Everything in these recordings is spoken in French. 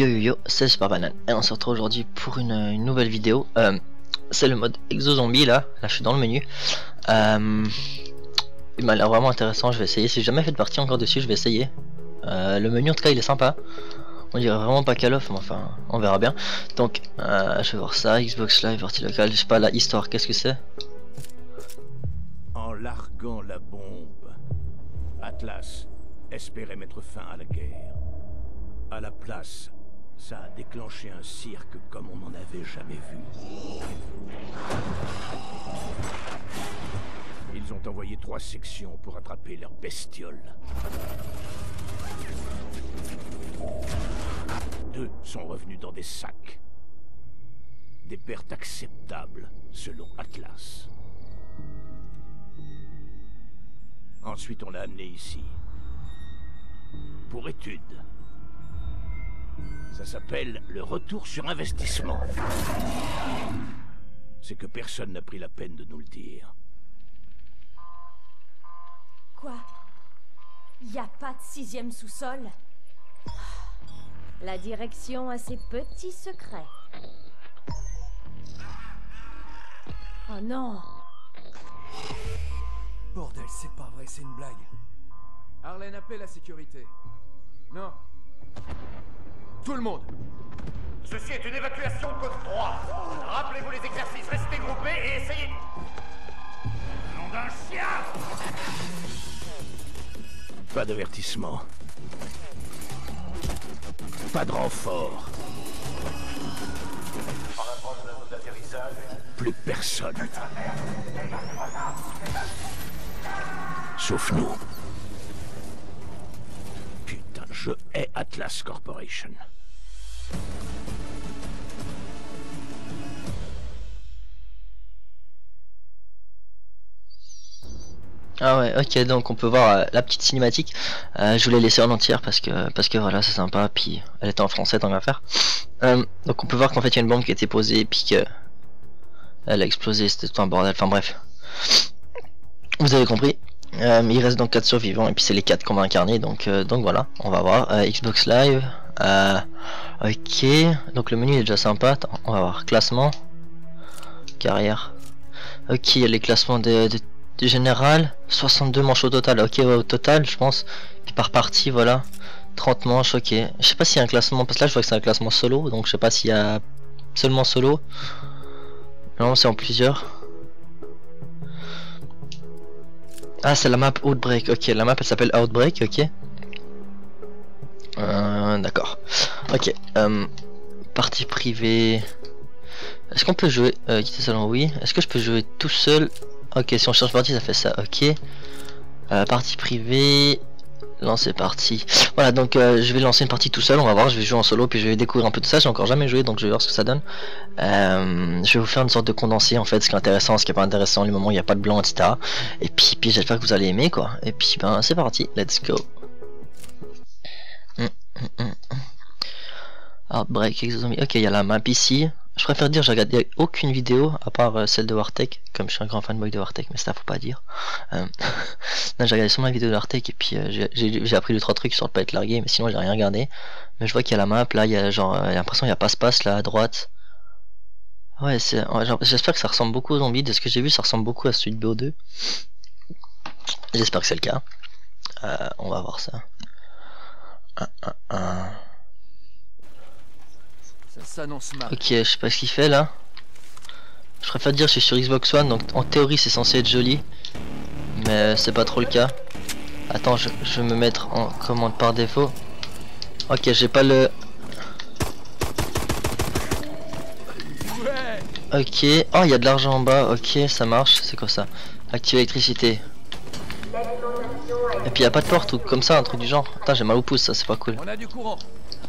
Yo yo yo, c'est Super Banane et on se retrouve aujourd'hui pour une, nouvelle vidéo. Euh, c'est le mode Exo Zombie là, là je suis dans le menu. Euh, il m'a l'air vraiment intéressant, je vais essayer. Si j'ai jamais fait de partie encore dessus, je vais essayer. Euh, le menu en tout cas il est sympa. On dirait vraiment pas Call of, mais enfin on verra bien. Donc je vais voir ça, Xbox Live, partie locale, je sais pas la histoire, qu'est-ce que c'est? En larguant la bombe, Atlas espérait mettre fin à la guerre. À la place, ça a déclenché un cirque comme on n'en avait jamais vu. Ils ont envoyé trois sections pour attraper leurs bestioles. Deux sont revenus dans des sacs. Des pertes acceptables, selon Atlas. Ensuite, on l'a amené ici. Pour étude. Ça s'appelle le retour sur investissement. C'est que personne n'a pris la peine de nous le dire. Quoi? Y a pas de sixième sous-sol? La direction a ses petits secrets. Oh non Bordel, c'est pas vrai, c'est une blague. Arlène, appelle la sécurité. Non. Tout le monde Ceci est une évacuation code 3. Rappelez-vous les exercices, restez groupés et essayez... Nom d'un chien Pas d'avertissement. Pas de renfort. La Plus personne. Sauf nous. Je hais Atlas Corporation. Ah ouais, ok, donc on peut voir euh, la petite cinématique. Euh, je voulais laisser en entière parce que parce que voilà, c'est sympa. Puis elle était en français, tant qu'à faire. Euh, donc on peut voir qu'en fait il y a une bombe qui a été posée, puis que elle a explosé. C'était tout un bordel. Enfin bref, vous avez compris. Euh, il reste donc 4 survivants et puis c'est les 4 qu'on va incarner. Donc euh, donc voilà, on va voir Euh, Xbox Live. Euh, ok, donc le menu est déjà sympa. On va voir classement, carrière. Ok, il y a les classements de du général, 62 manches au total, ok au total je pense, puis par partie voilà, 30 manches, ok, je sais pas s'il y a un classement, parce que là je vois que c'est un classement solo, donc je sais pas s'il y a seulement solo, non c'est en plusieurs, ah c'est la map Outbreak, ok, la map elle s'appelle Outbreak, ok, euh, d'accord, ok, euh, partie privée, est-ce qu'on peut jouer, euh, quitter salon oui, est-ce que je peux jouer tout seul? Ok, si on change partie, ça fait ça. Ok. Euh, partie privée. Lancer partie. Voilà, donc euh, je vais lancer une partie tout seul. On va voir. Je vais jouer en solo, puis je vais découvrir un peu tout ça. J'ai encore jamais joué, donc je vais voir ce que ça donne. Euh, je vais vous faire une sorte de condensé en fait, ce qui est intéressant, ce qui est pas intéressant, les moments où il n'y a pas de blanc, etc. Et puis, puis j'espère que vous allez aimer, quoi. Et puis, ben, c'est parti. Let's go. Hum, hum, hum. Outbreak. Ok, il y a la map ici. Je préfère dire, j'ai regardé aucune vidéo à part euh, celle de Wartech, comme je suis un grand fanboy de Wartech, mais ça faut pas dire. Euh, j'ai regardé seulement la vidéo de Wartech et puis euh, j'ai- appris deux trois trucs sur le pas être largué, mais sinon j'ai rien regardé. Mais je vois qu'il y a la map, là il y a genre, euh, l'impression qu'il y a passe-passe là à droite. Ouais, j'espère que ça ressemble beaucoup aux zombies. De ce que j'ai vu, ça ressemble beaucoup à celui de BO2. J'espère que c'est le cas. On va voir ça. Ça s'annonce mal. Ok, je sais pas ce qu'il fait là. Je préfère dire je suis sur Xbox One, donc en théorie c'est censé être joli. Mais c'est pas trop le cas. Attends, je, je vais me mettre en commande par défaut. Ok, j'ai pas le... Ok, oh il y a de l'argent en bas, ok ça marche, c'est quoi ça? Activer l'électricité. Et puis y a pas de porte ou comme ça, un truc du genre. Attends, j'ai mal au pouce, ça c'est pas cool. On a du courant.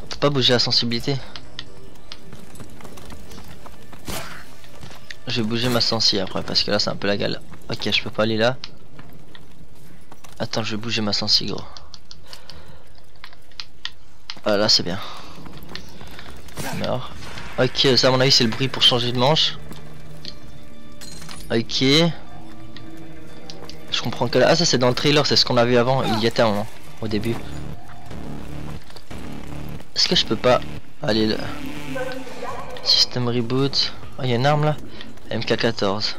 On peut pas bouger la sensibilité. Je vais bouger ma sensi après parce que là c'est un peu la gale. Ok, je peux pas aller là. Attends, je vais bouger ma sensi gros. Ah là c'est bien. Ok, ça à mon avis c'est le bruit pour changer de manche. Ok. Je comprends que là. Ah ça c'est dans le trailer, c'est ce qu'on a vu avant, il y était un au début. Est-ce que je peux pas aller là Système reboot. Oh, il y a une arme là. MK14.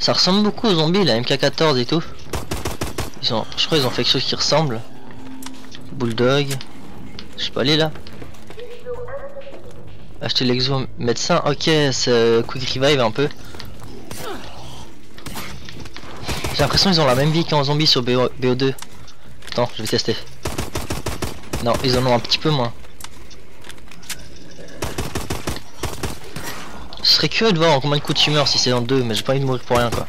Ça ressemble beaucoup aux zombies, la MK14 et tout. Ils ont, je crois ils ont fait quelque chose qui ressemble. Bulldog. Je peux aller là. Acheter l'exo médecin. Ok, c'est euh, quick revive un peu. J'ai l'impression qu'ils ont la même vie qu'en zombie sur BO, BO2. Attends, je vais tester. Non, ils en ont un petit peu moins. Ce serait curieux de voir en combien de coups tu meurs si c'est dans deux, mais j'ai pas envie de mourir pour rien quoi.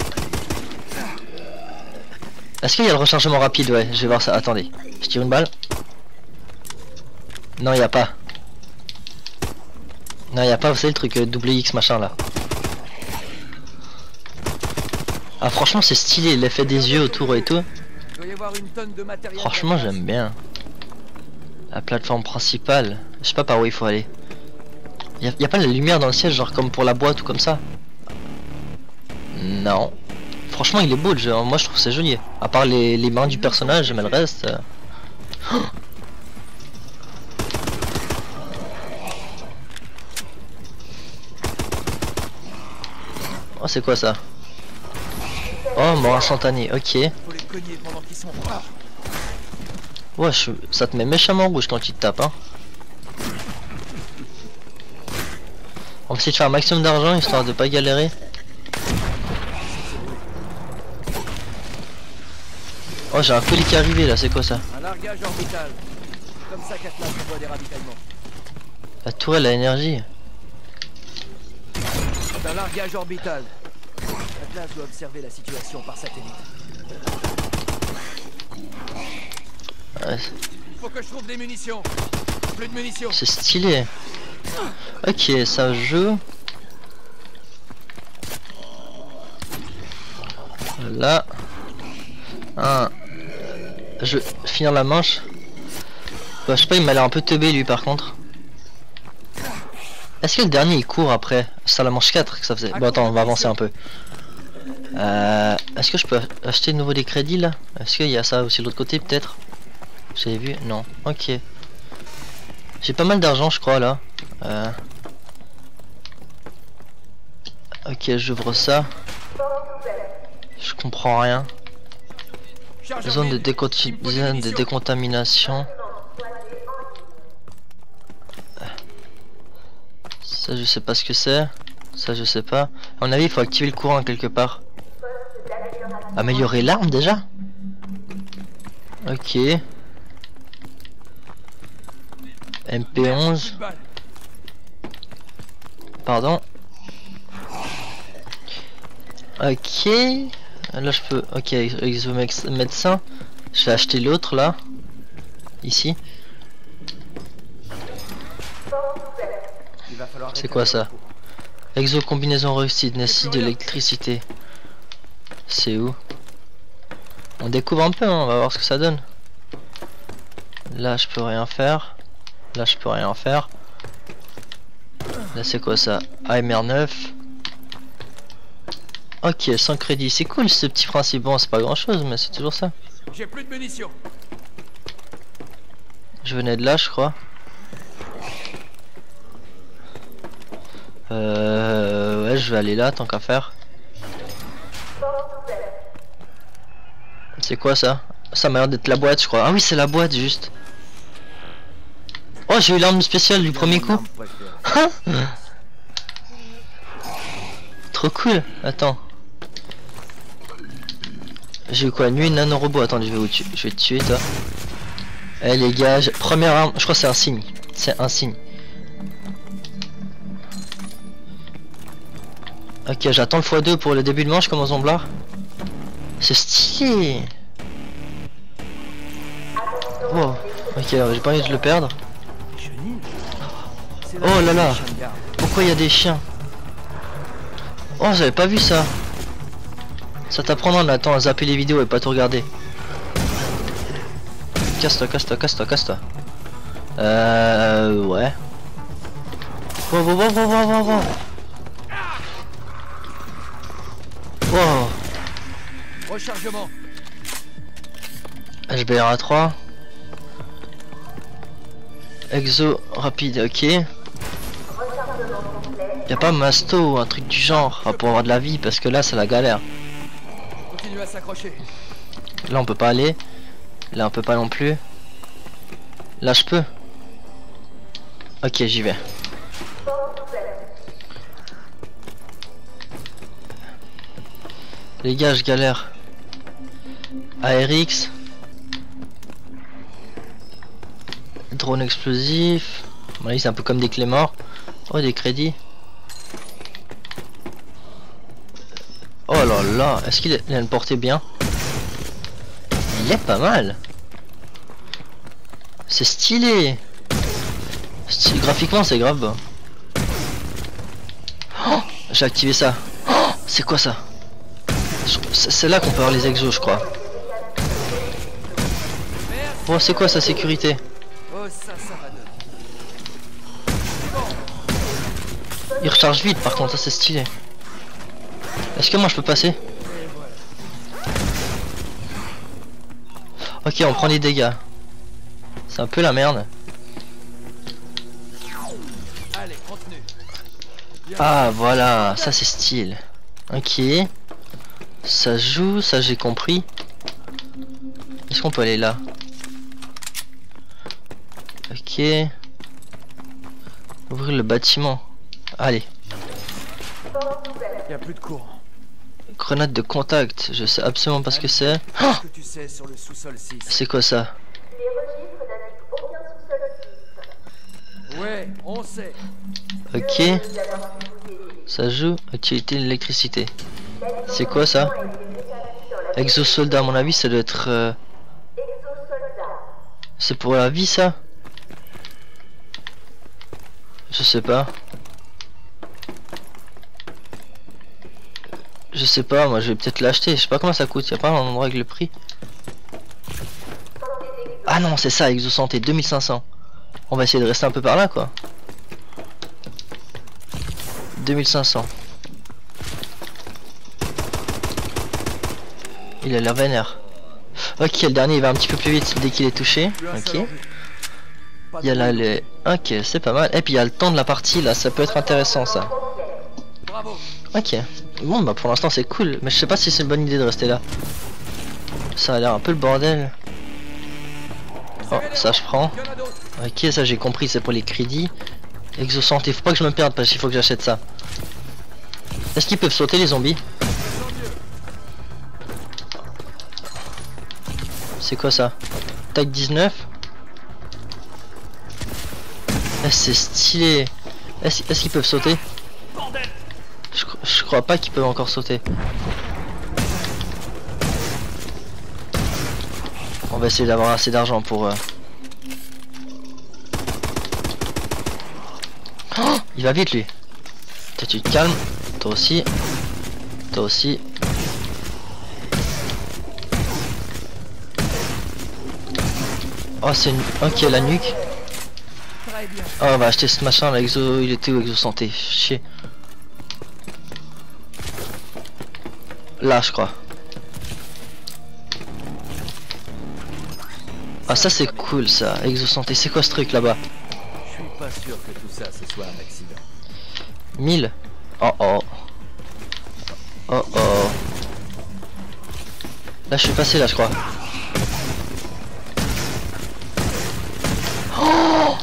Est-ce qu'il y a le rechargement rapide? Ouais, je vais voir ça. Attendez. Je tire une balle. Non, il a pas. Non, il a pas, vous savez le truc euh, double X machin là. Ah franchement c'est stylé, l'effet des yeux autour et tout. Franchement j'aime bien. La plateforme principale. Je sais pas par où il faut aller. Y a, y a pas la lumière dans le ciel genre comme pour la boîte ou comme ça Non. Franchement il est beau le jeu, hein. moi je trouve c'est joli. À part les, les mains du personnage, mais le reste... euh, Oh c'est quoi ça Oh mort instantané, ok. Ouais, je- ça te met méchamment rouge quand tu te tapes, hein. On va essayer de faire un maximum d'argent histoire de pas galérer. Oh, j'ai un colis qui est arrivé là, c'est quoi ça un largage orbital. Comme ça qu'Atlas envoie des ravitaillements. La tourelle à énergie. C'est un largage orbital. Atlas doit observer la situation par satellite. Ouais, Faut que je trouve des munitions. Plus de munitions. c'est stylé. Ok, ça joue. Là. Un. Je finir la manche. Bah, je sais pas, il m'a l'air un peu teubé lui par contre. Est-ce que le dernier il court après C'est la manche 4 que ça faisait. Bon, attends, on va avancer un peu. Euh, Est-ce que je peux acheter de nouveau des crédits là? Est-ce qu'il y a ça aussi de l'autre côté peut-être? J'avais vu? Non. Ok. J'ai pas mal d'argent je crois là. Euh... Ok, j'ouvre ça. Je comprends rien. Zone de, déconti- zone de décontamination. Ça je sais pas ce que c'est. Ça je sais pas. À mon avis il faut activer le courant quelque part. Améliorer l'arme déjà Ok. MP11. Pardon. Ok. Là je peux. Ok, exomex médecin. Je vais acheter l'autre là. Ici. Il va falloir C'est quoi ça Exo combinaison réussie nécessite de l'électricité. C'est où On découvre un peu, hein, on va voir ce que ça donne. Là je peux rien faire. Là je peux rien faire. Là c'est quoi ça AMR 9. Ok, sans crédit, c'est cool ce petit principe. Bon, c'est pas grand chose, mais c'est toujours ça. J'ai plus de munitions. Je venais de là, je crois. Euh, ouais, je vais aller là, tant qu'à faire. C'est quoi ça Ça m'a l'air d'être la boîte, je crois. Ah oui, c'est la boîte, juste. Oh, j'ai eu l'arme spéciale du premier coup. Préférée. Trop cool. Attends. J'ai eu quoi Nuit nano robot. Attends, je vais vous tuer. Je vais te tuer toi. Eh les gars, première arme. Je crois c'est un signe. C'est un signe. Ok, j'attends le x2 pour le début de manche comme aux zomblard. C'est stylé. Wow. Ok, j'ai pas envie de le perdre. Oh là là. Pourquoi il y a des chiens Oh, j'avais pas vu ça. Ça t'apprendra maintenant à zapper les vidéos et pas tout regarder. Casse-toi, casse-toi, casse-toi, casse-toi. Euh... Ouais. Wow, wow, wow, wow, wow, wow, wow. Wow. Rechargement. HBR à 3. Exo rapide, ok. Y a pas masto ou un truc du genre ah, pour avoir de la vie parce que là c'est la galère. Continue à s'accrocher. Là on peut pas aller. Là on peut pas non plus. Là je peux. Ok j'y vais. Les gars je galère. ARX. Drone explosif. Bon, c'est un peu comme des clés morts. Oh des crédits. Oh là là, est-ce qu'il a une portée bien? Il est pas mal. C'est stylé. Graphiquement c'est grave. Oh, J'ai activé ça. Oh, c'est quoi ça? C'est là qu'on peut avoir les exos je crois. Oh c'est quoi sa sécurité? Il recharge vite par contre, ça c'est stylé. Est-ce que moi je peux passer Ok, on prend les dégâts. C'est un peu la merde. Ah voilà, ça c'est style. Ok. Ça joue, ça j'ai compris. Est-ce qu'on peut aller là Ok. Ouvrir le bâtiment. Allez. Y a plus de courant. Grenade de contact. Je sais absolument pas ce que c'est. 6 C'est quoi ça Ouais, on sait. Ok. Ça joue. Utilité de l'électricité. C'est quoi ça Exosoldat à mon avis ça doit être... euh, C'est pour la vie ça? Je sais pas. Je sais pas, moi je vais peut-être l'acheter. Je sais pas comment ça coûte. Y a pas un endroit avec le prix Ah non, c'est ça, Exo Santé 2500. On va essayer de rester un peu par là quoi. 2500. Il a l'air vénère. Ok, le dernier il va un petit peu plus vite dès qu'il est touché. Ok. Il y a là les... Ok, c'est pas mal. Et puis il y a le temps de la partie là, ça peut être intéressant ça. Bravo. Ok. Bon bah pour l'instant c'est cool, mais je sais pas si c'est une bonne idée de rester là. Ça a l'air un peu le bordel. Oh, ça je prends. Ok, ça j'ai compris, c'est pour les crédits. Exo santé, faut pas que je me perde parce qu'il faut que j'achète ça. Est-ce qu'ils peuvent sauter les zombies? C'est quoi ça? Tac 19 Eh, C'est stylé Est-ce est-ce qu'ils peuvent sauter? Je, cro- je crois pas qu'ils peuvent encore sauter. On va essayer d'avoir assez d'argent pour... euh, Oh, il va vite lui. Toi tu te calmes. Toi aussi. Toi aussi. Oh c'est une... Ok la nuque. Oh on va acheter ce machin là, exo... Il était où exo santé? Chier. Là je crois. Ah ça c'est cool ça, exo santé. C'est quoi ce truc là-bas? Je suis pas sûr que tout ça ce soit un accident. 1000 Oh oh. Oh oh. Là je suis passé là je crois. Oh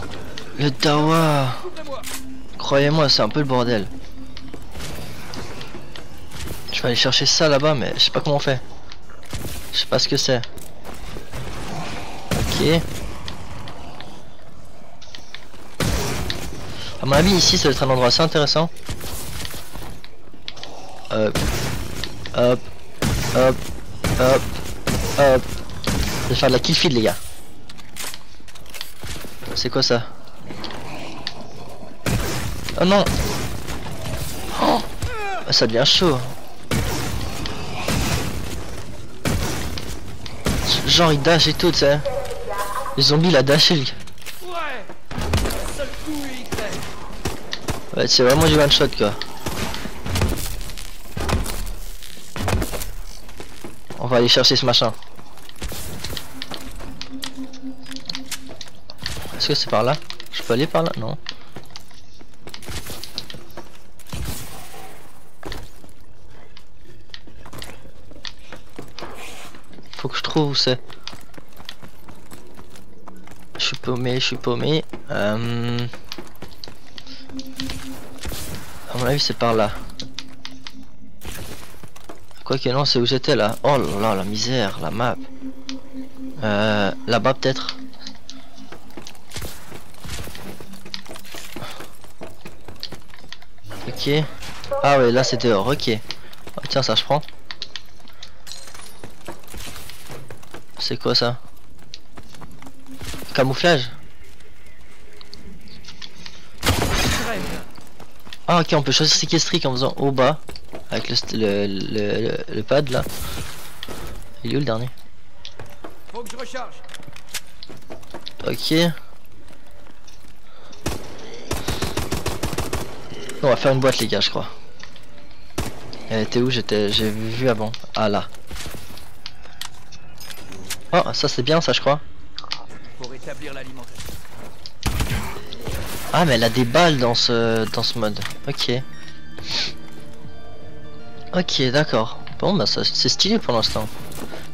Le Dawa Croyez-moi c'est un peu le bordel. Je vais aller chercher ça là-bas mais je sais pas comment on fait. Je sais pas ce que c'est. Ok. À mon avis ici ça va être un endroit assez intéressant. Hop. Hop. Hop. Hop. Hop. Je vais faire de la kill feed les gars. C'est quoi ça? Oh non oh Ça devient chaud. Genre il dash et tout, tu sais. Les zombies il a dashé il crève. Ouais, c'est vraiment du one shot quoi. On va aller chercher ce machin. Est-ce que c'est par là? Je peux aller par là? Non. Où c'est. Je suis paumé, je suis paumé. Euh... À mon avis c'est par là. Quoi que non, c'est où j'étais là. Oh là là, la misère, la map. Euh, là-bas peut-être. Ok. Ah ouais, là c'est dehors, ok. Oh, tiens, ça je prends. C'est quoi ça Camouflage Ah ok, on peut choisir séquestrique en faisant haut bas. Avec le, le, le, le- le pad là. Il est où le dernier Faut que je recharge. Ok. On va faire une boîte les gars je crois. Elle était où? J'étais j'ai vu avant. Ah là. Oh ça c'est bien ça je crois. Pour rétablir l'alimentation. Ah mais elle a des balles dans ce dans ce mode. Ok. Ok d'accord. Bon bah ça c'est stylé pour l'instant.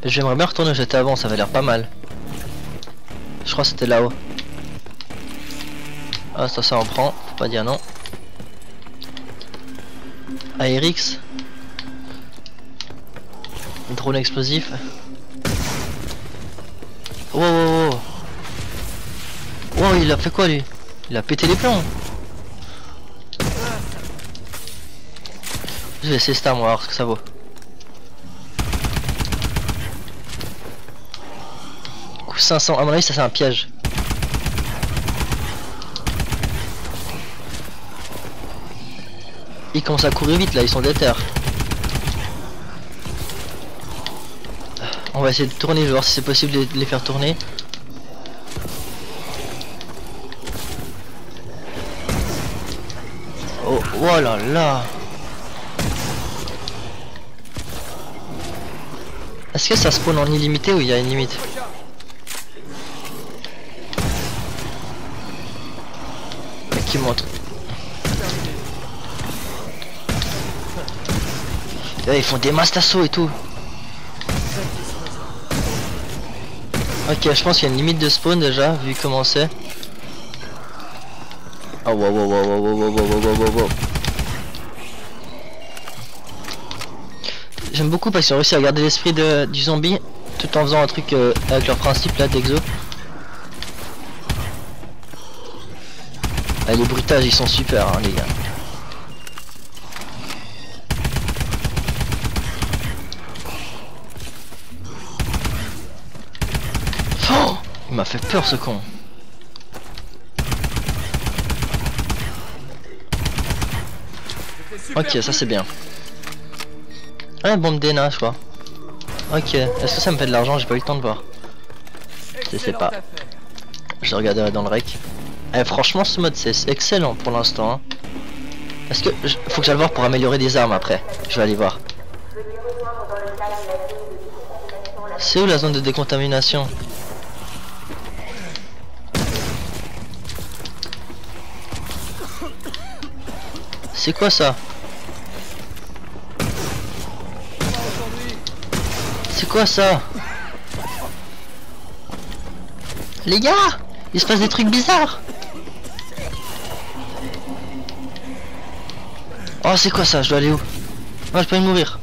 Mais j'aimerais bien retourner où j'étais avant, ça avait l'air pas mal. Je crois que c'était là-haut. Ah ça ça en prend, faut pas dire non. ARX. Drone explosif. Wow wow wow. Il a fait quoi lui? Il a pété les plombs. Je vais essayer ça moi, ce que ça vaut. Coup 500, à mon avis ça c'est un piège. Ils commencent à courir vite là, ils sont déter. On va essayer de tourner, voir si c'est possible de les faire tourner. Oh, oh là là Est-ce que ça spawn en illimité ou il y a une limite qui montre. Eh, ils font des masses d'assaut et tout. Ok, je pense qu'il y a une limite de spawn déjà, vu comment c'est. Oh wow wow wow wow wow wow wow wow wow wow J'aime beaucoup parce qu'ils ont réussi à garder l'esprit du zombie tout en faisant un truc euh, avec leur principe là d'exo. Ah, les bruitages ils sont super hein, les gars. Fait peur ce con. Ok, ça c'est bien. Ah, bombe d'Ena, je crois. Ok, est-ce que ça me fait de l'argent? J'ai pas eu le temps de voir. je sais pas. Je regarderai dans le rec. Eh, franchement, ce mode c'est excellent pour l'instant. hein. Est-ce que je- faut que j'aille voir pour améliorer des armes après Je vais aller voir. C'est où la zone de décontamination? C'est quoi ça C'est quoi ça Les gars Il se passe des trucs bizarres. Oh c'est quoi ça Je dois aller où Ah je peux y mourir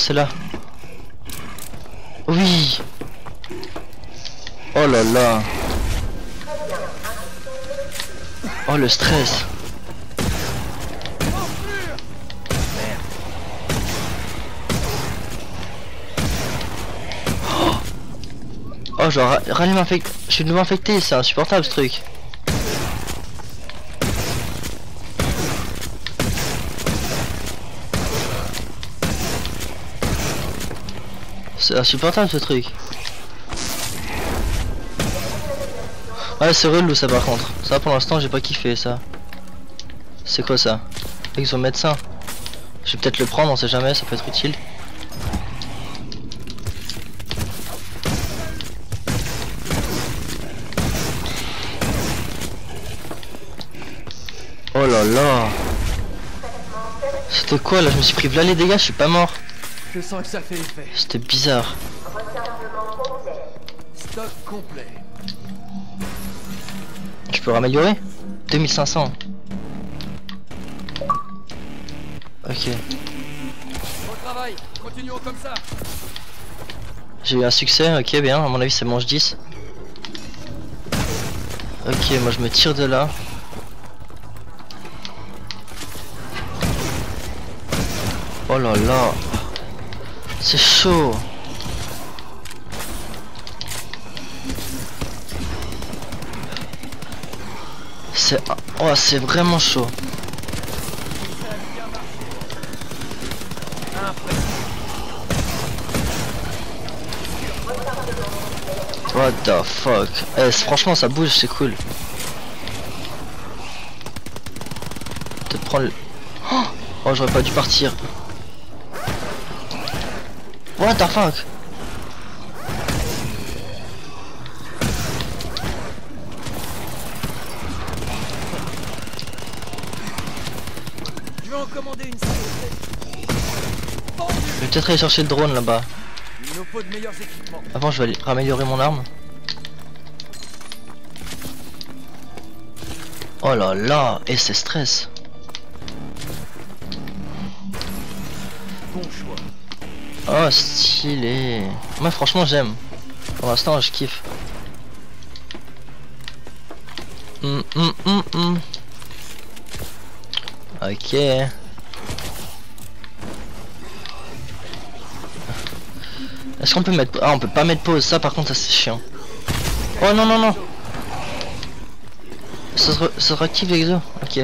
Je crois que c'est là. Oui. Oh là là. Oh le stress. Oh genre rallume infecté. Je suis nouveau infecté, c'est insupportable ce truc. C'est insupportable ce truc. Ouais, c'est relou ça par contre. Ça pour l'instant, j'ai pas kiffé ça. C'est quoi ça? Exo médecin. Je vais peut-être le prendre, on sait jamais, ça peut être utile. Oh là là C'était quoi là? Je me suis pris là les dégâts, je suis pas mort. Je sens que ça fait effet. C'était bizarre. Stock complet. Je peux raméliorer? 2500. Ok. Bon travail. Continuons comme ça. J'ai eu un succès, ok bien, à mon avis ça mange 10. Ok, moi je me tire de là. Oh là là. C'est chaud. C'est oh, c'est vraiment chaud. What the fuck? Eh, franchement ça bouge, c'est cool. Te prendre le... Oh j'aurais pas dû partir. What the fuck? Je vais en commander une. Je vais peut-être aller chercher le drone là-bas. Avant, je vais aller améliorer mon arme. Oh là là, et c'est stress. Oh, stylé. Moi, franchement, j'aime. Pour l'instant, je kiffe. Hum, hum, hum. Ok. Est-ce qu'on peut mettre... Ah, on peut pas mettre pause. Ça, par contre, ça, c'est chiant. Oh, non, non, non. Ça se, re- se l'exo Ok.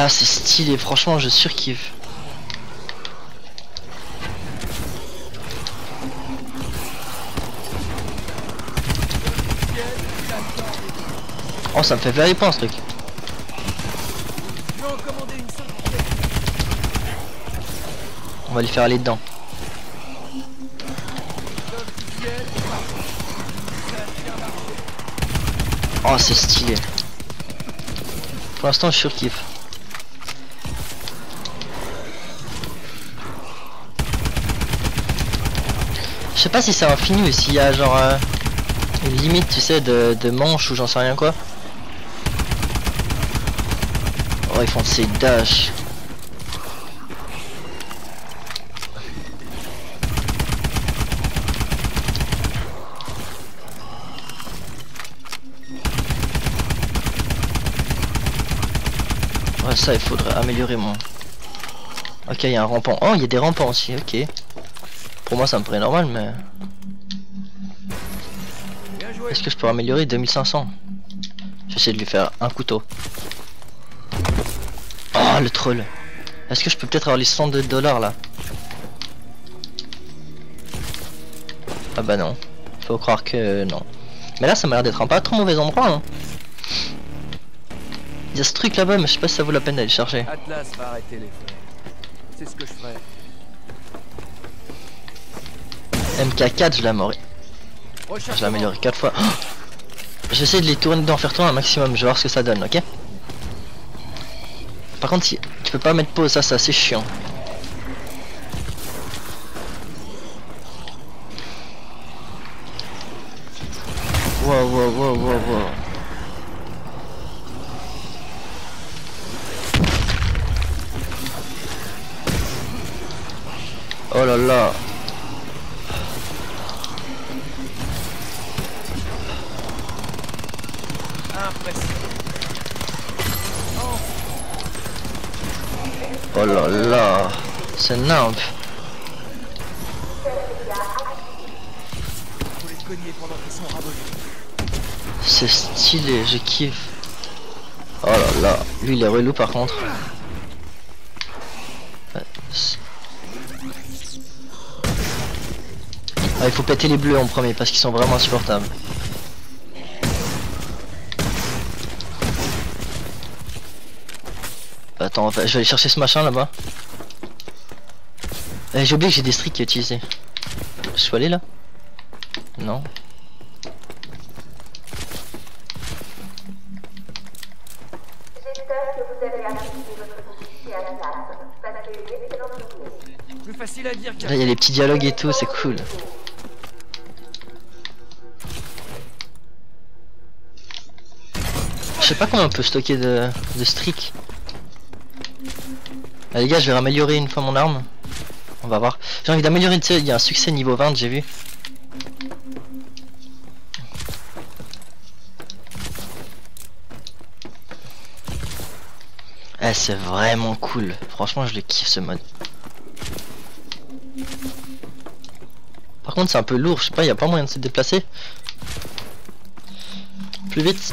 Ah, c'est stylé. Franchement, je surkiffe. Oh, ça me fait very point ce truc. On va lui faire aller dedans. Oh, c'est stylé. Pour l'instant, je surkiffe. Je sais pas si c'est infini ou s'il y a genre euh, une limite, tu sais, de, de manche ou j'en sais rien quoi. Oh, ils font ces dash. Ouais, ça, il faudrait améliorer mon. Ok, il y a un rampant. Oh, il y a des rampants aussi, ok. Pour moi, ça me paraît normal, mais. Est-ce que je peux améliorer 2500 J'essaie de lui faire un couteau. Oh, le troll. Est-ce que je peux peut-être avoir les 102 dollars là? Ah bah non. Faut croire que non. Mais là, ça m'a l'air d'être un pas trop mauvais endroit. Hein. Il y a ce truc là-bas, mais je sais pas si ça vaut la peine d'aller chercher. Atlas va arrêter les. C'est ce que je ferai. MK4, je l'ai Je l'ai amélioré 4 fois. Oh J'essaie de les tourner d'en faire tourner un maximum, je vais voir ce que ça donne, ok? Par contre, si tu peux pas mettre pause, ça c'est assez chiant. Wow, wow, wow, wow, wow. Oh là là. Oh là là. C'est nimp. C'est stylé, je kiffe. Oh là là, lui il est relou par contre. Ah, il faut péter les bleus en premier parce qu'ils sont vraiment insupportables. Attends, je vais aller chercher ce machin là-bas. Eh, J'ai oublié que j'ai des streaks à utiliser. Je suis allé là? Non. Là, il y a les petits dialogues et tout, c'est cool. Je sais pas combien on peut stocker de, de streak. Ah, les gars, je vais raméliorer une fois mon arme. On va voir. J'ai envie d'améliorer, il y a un succès niveau 20, j'ai vu. Eh, c'est vraiment cool. Franchement, je le kiffe ce mode. Par contre, c'est un peu lourd, je sais pas, y a pas moyen de se déplacer. Plus vite.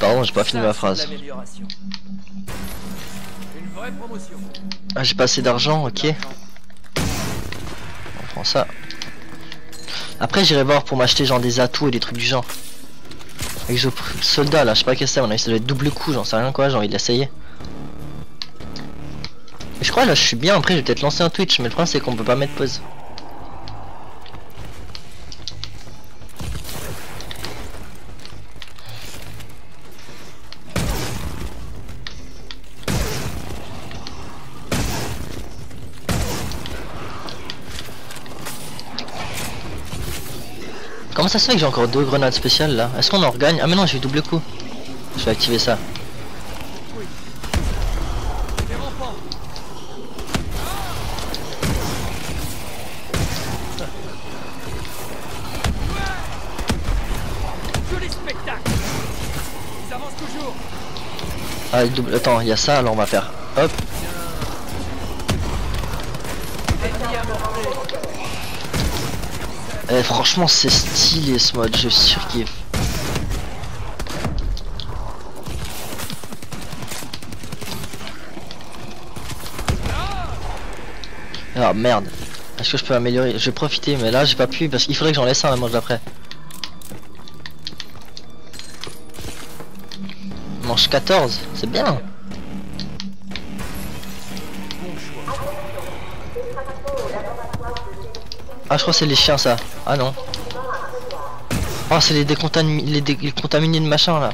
Pardon, j'ai pas fini ma phrase. Ah, j'ai pas assez d'argent, ok. On prend ça. Après, j'irai voir pour m'acheter genre des atouts et des trucs du genre. Avec le soldat là, je sais pas qu'est-ce que c'est, on a ça doit être double coup, j'en sais rien quoi, j'ai envie de l'essayer. Je crois là, je suis bien, après je vais peut-être lancer un Twitch, mais le problème c'est qu'on peut pas mettre pause. Comment ça se fait que j'ai encore deux grenades spéciales là Est-ce qu'on en regagne Ah mais non j'ai eu double coup. Je vais activer ça. Ah le double. Attends, il y a ça alors on va faire. Hop. Franchement c'est stylé ce mode, je surkiffe. Ah merde. Est-ce que je peux améliorer? Je vais profiter mais là j'ai pas pu parce qu'il faudrait que j'en laisse un la manche d'après. Manche 14, c'est bien. Ah je crois c'est les chiens ça. Ah non. Oh c'est les les, contaminés de machin là.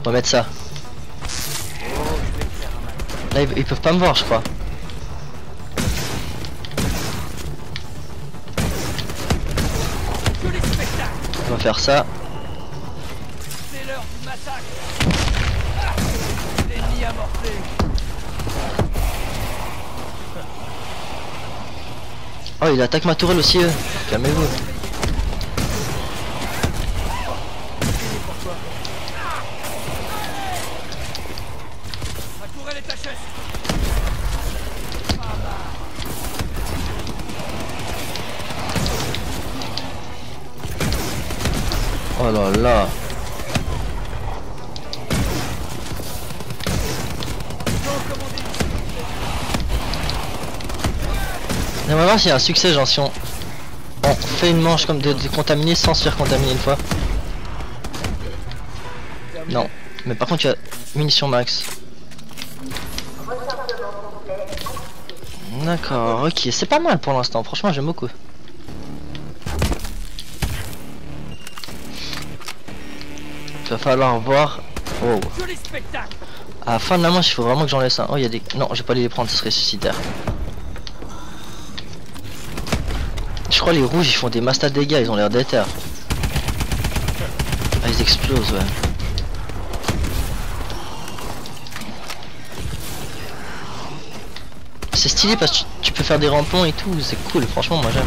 On va mettre ça. Là ils, peuvent pas me voir je crois. On va faire ça. Oh il attaque ma tourelle aussi. Calmez-vous. Oh là là. J'aimerais voir s'il y a un succès, genre si on, on fait une manche comme de, de contaminer sans se faire contaminer une fois. Non, mais par contre il y a munitions max. D'accord, ok, c'est pas mal pour l'instant, franchement j'aime beaucoup. Il va falloir voir. Oh. Joli spectacle. À la fin de la manche, il faut vraiment que j'en laisse un. Oh, il y a des. Non, je vais pas aller les prendre, ce serait suicidaire. Je crois les rouges ils font des mastas de dégâts, ils ont l'air d'éther. Ah, ils explosent, ouais. C'est stylé parce que tu peux faire des rampons et tout, c'est cool, franchement, moi j'aime.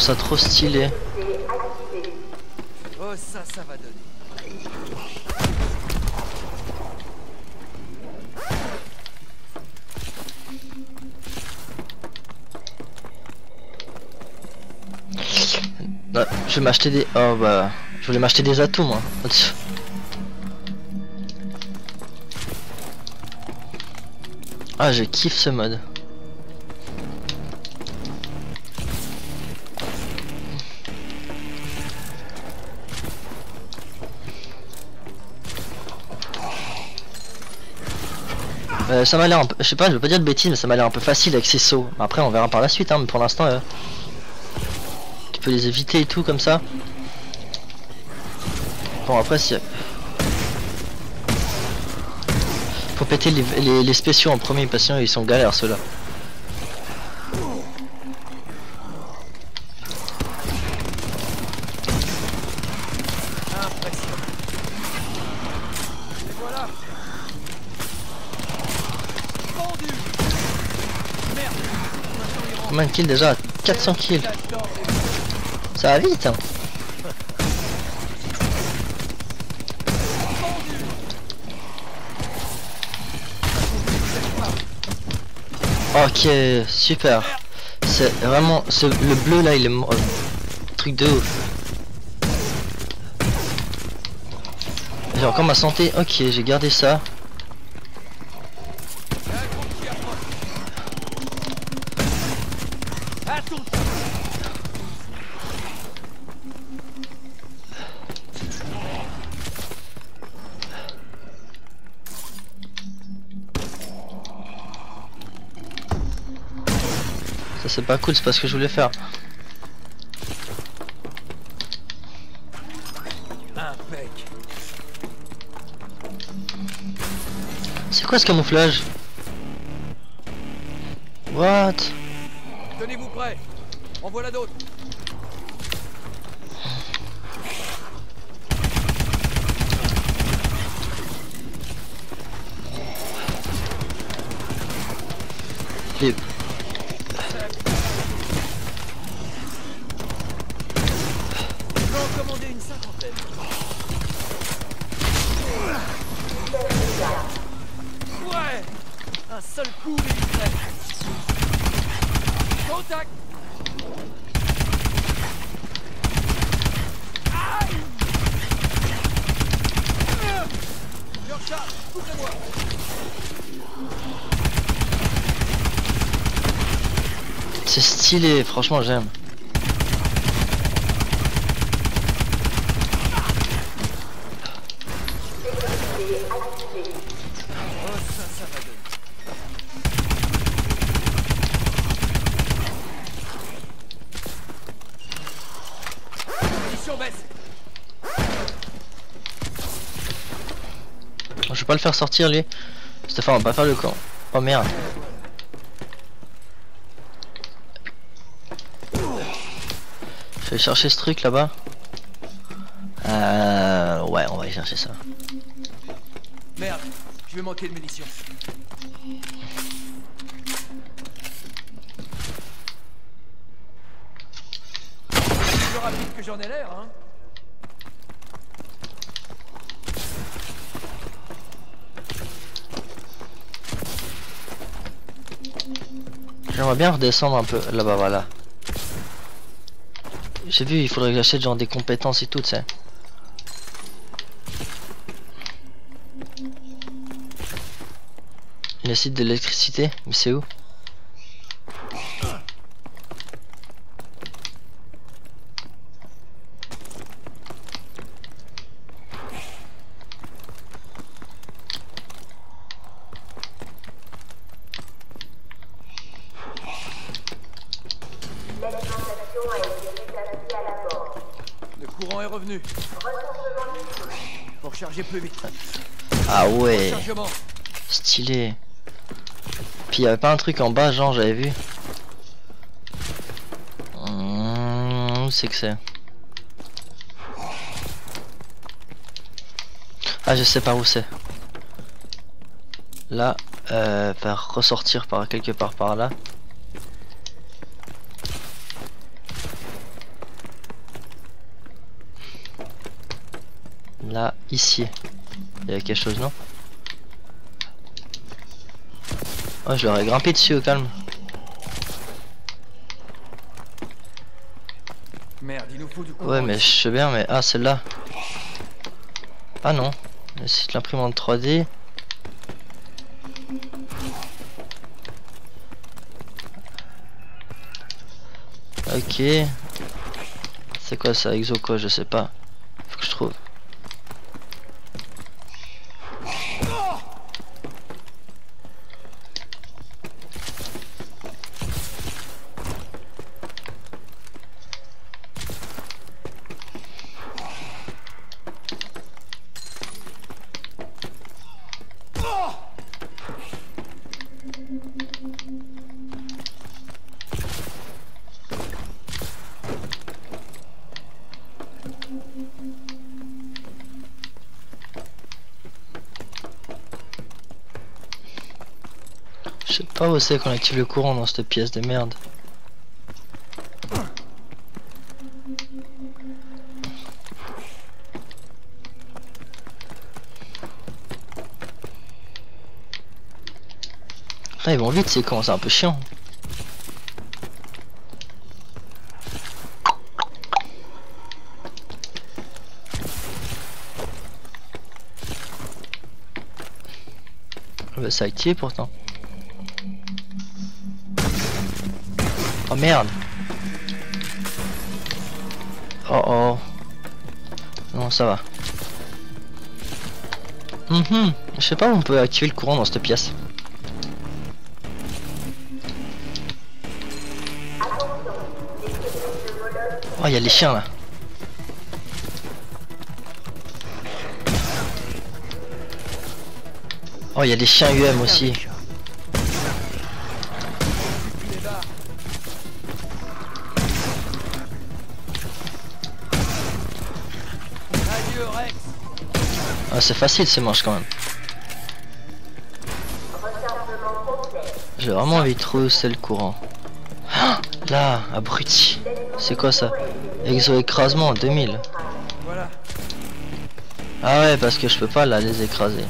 Trouve ça trop stylé. Oh, ça, ça va donner. Ouais, je vais m'acheter des... Oh bah... Je voulais m'acheter des atouts moi. Ah je kiffe ce mode. Euh, ça m'a l'air un peu, je sais pas, je veux pas dire de bêtises, mais ça m'a l'air un peu facile avec ces sauts. Après, on verra par la suite, hein, mais pour l'instant, euh, tu peux les éviter et tout comme ça. Bon, après, si. Faut péter les, spéciaux en premier, parce ils sont galères ceux-là. Kills déjà 400 kills. Ça va vite, hein. Ok, super. C'est vraiment ce, le bleu là, il est euh, truc de ouf. J'ai encore ma santé. Ok, j'ai gardé ça. Pas cool, c'est pas ce que je voulais faire. C'est quoi ce camouflage? What? Tenez-vous prêts. En voilà d'autres. Stylé, franchement j'aime. Je vais pas le faire sortir lui. Stéphane, on va pas faire le camp. Oh merde. Je vais chercher ce truc là-bas. Euh, ouais, on va aller chercher ça. Merde, je vais manquer de munitions. Plus rapide que j'en ai l'air, hein J'aimerais bien redescendre un peu là-bas, voilà. J'ai vu, il faudrait que j'achète genre des compétences et tout, sais. Le site de l'électricité, mais c'est où L'alimentation a été rétablie à la mort. Le courant est revenu. Rechargement du feu. Pour charger plus vite. Ah ouais, stylé. Puis il avait pas un truc en bas, genre j'avais vu. Mmh, où c'est que c'est? Ah, je sais par où c'est. Là, euh, faire ressortir par quelque part par là. Là, ici. Il y a quelque chose, non Oh, je leur ai grimpé dessus au calme. Merde, il nous faut du courant Ouais, mais je sais bien, mais. Ah, celle-là. Ah non. C'est l'imprimante 3D. Ok. C'est quoi ça, exo quoi, je sais pas. Faut que je trouve. C'est qu'on active le courant dans cette pièce de merde. Ah, ils vont vite, c'est con, c'est un peu chiant. Ah bah, c'est activé pourtant. Merde Oh oh Non ça va. Mhm. Je sais pas où on peut activer le courant dans cette pièce. Oh il y a les chiens là. Oh il y a des chiens UM aussi. C'est facile ces manches quand même. J'ai vraiment envie de trousser le courant. Ah, là, abruti. C'est quoi ça? Exo écrasement 2000. Voilà. Ah ouais, parce que je peux pas là les écraser.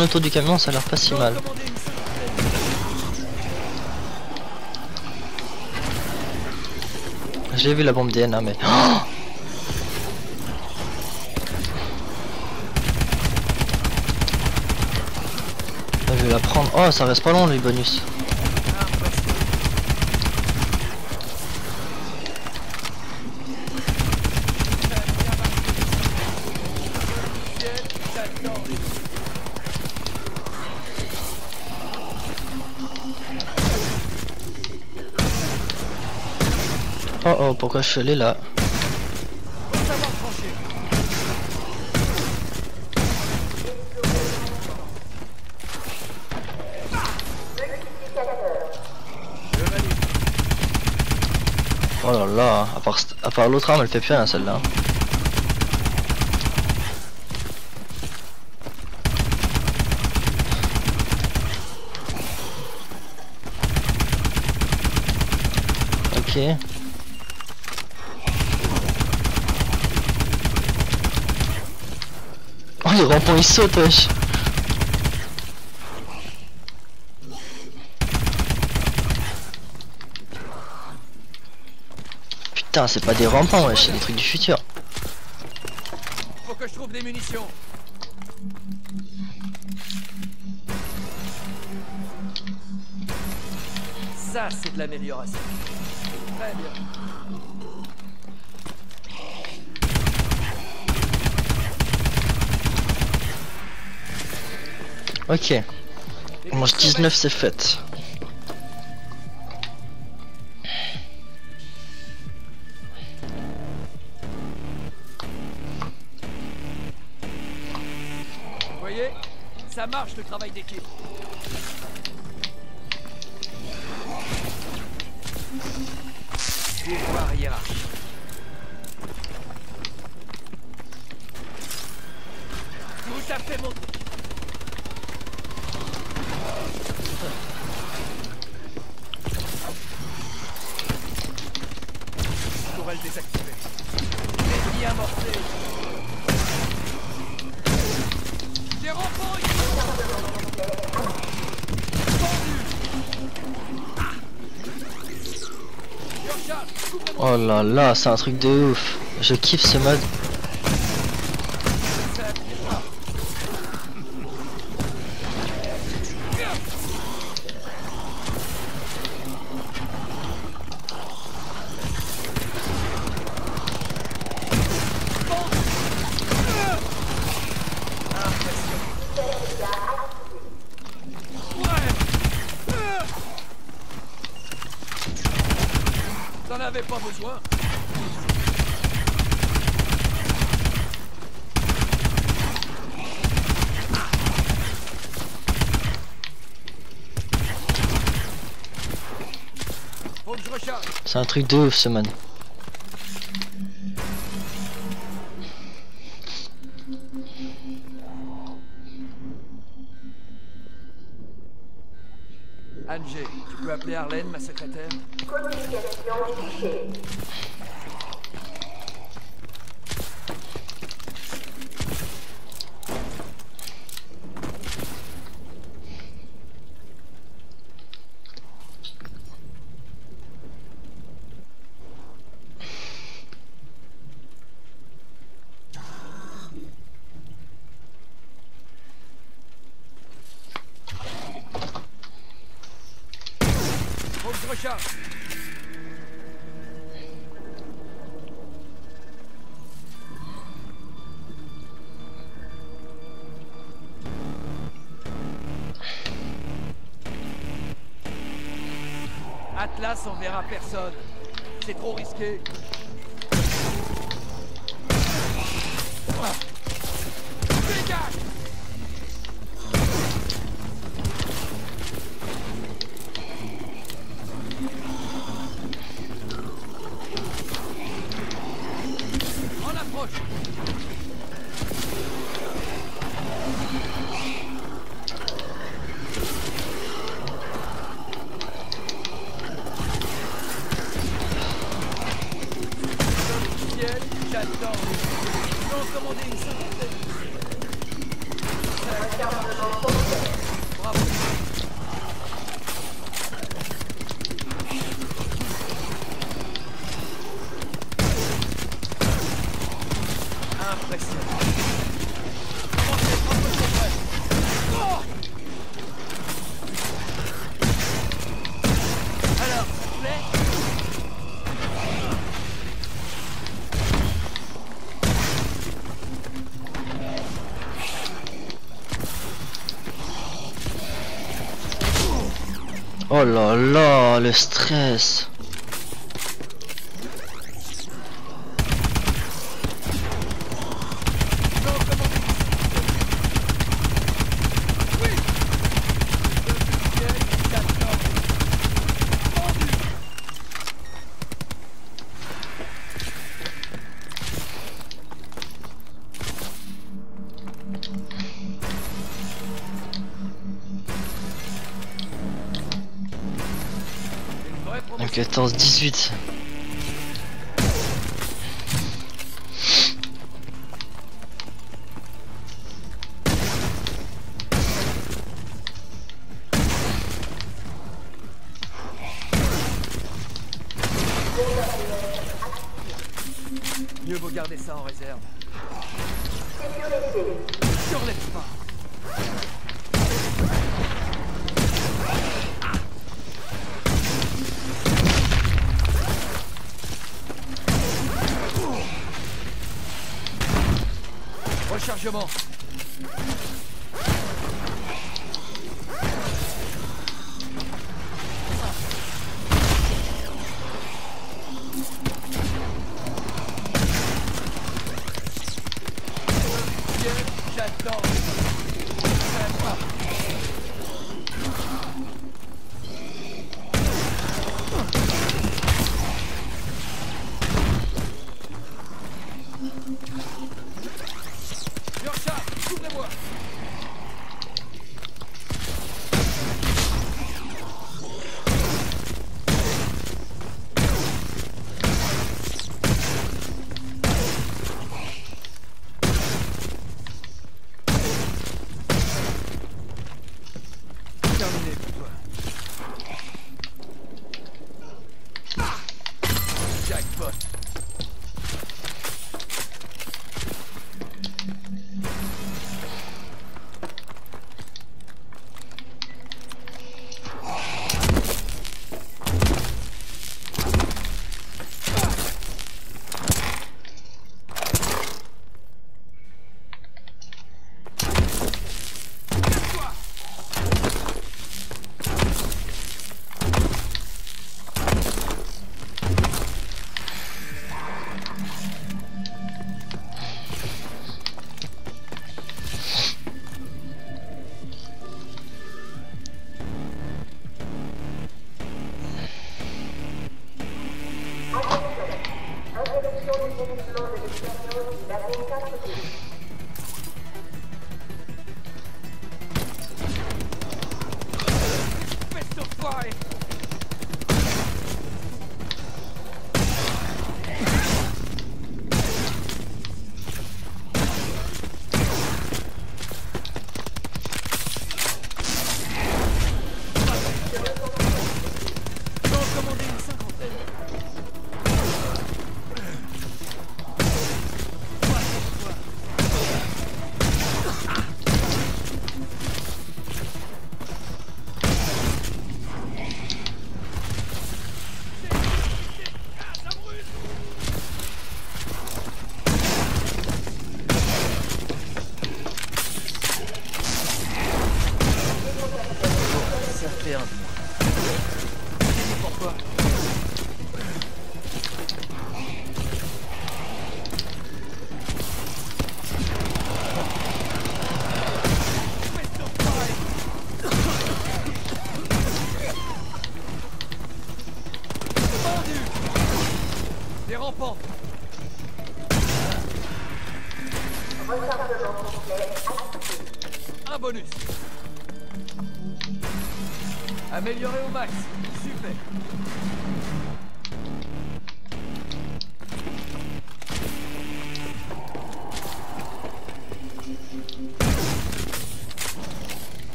Autour du camion, ça a l'air pas si mal. J'ai vu la bombe DNA, mais. Je vais la prendre. Oh, ça reste pas long les bonus. Pourquoi je suis allé là Oh là là, à part, à part l'autre arme, elle fait plus rien celle-là. Ok. Oh wesh Putain c'est pas des rampants wesh, c'est des trucs du futur. Faut que je trouve des munitions. Ça, c'est de l'amélioration. Très bien. Ok. Mange 19, c'est fait. Vous voyez Ça marche le travail d'équipe. Pouvoir hiérarchique. Oh là là, c'est un truc de ouf. Je kiffe ce mode. Un truc de ouf ce man. personne. Oh là là, le stress. Mieux vaut garder ça en réserve.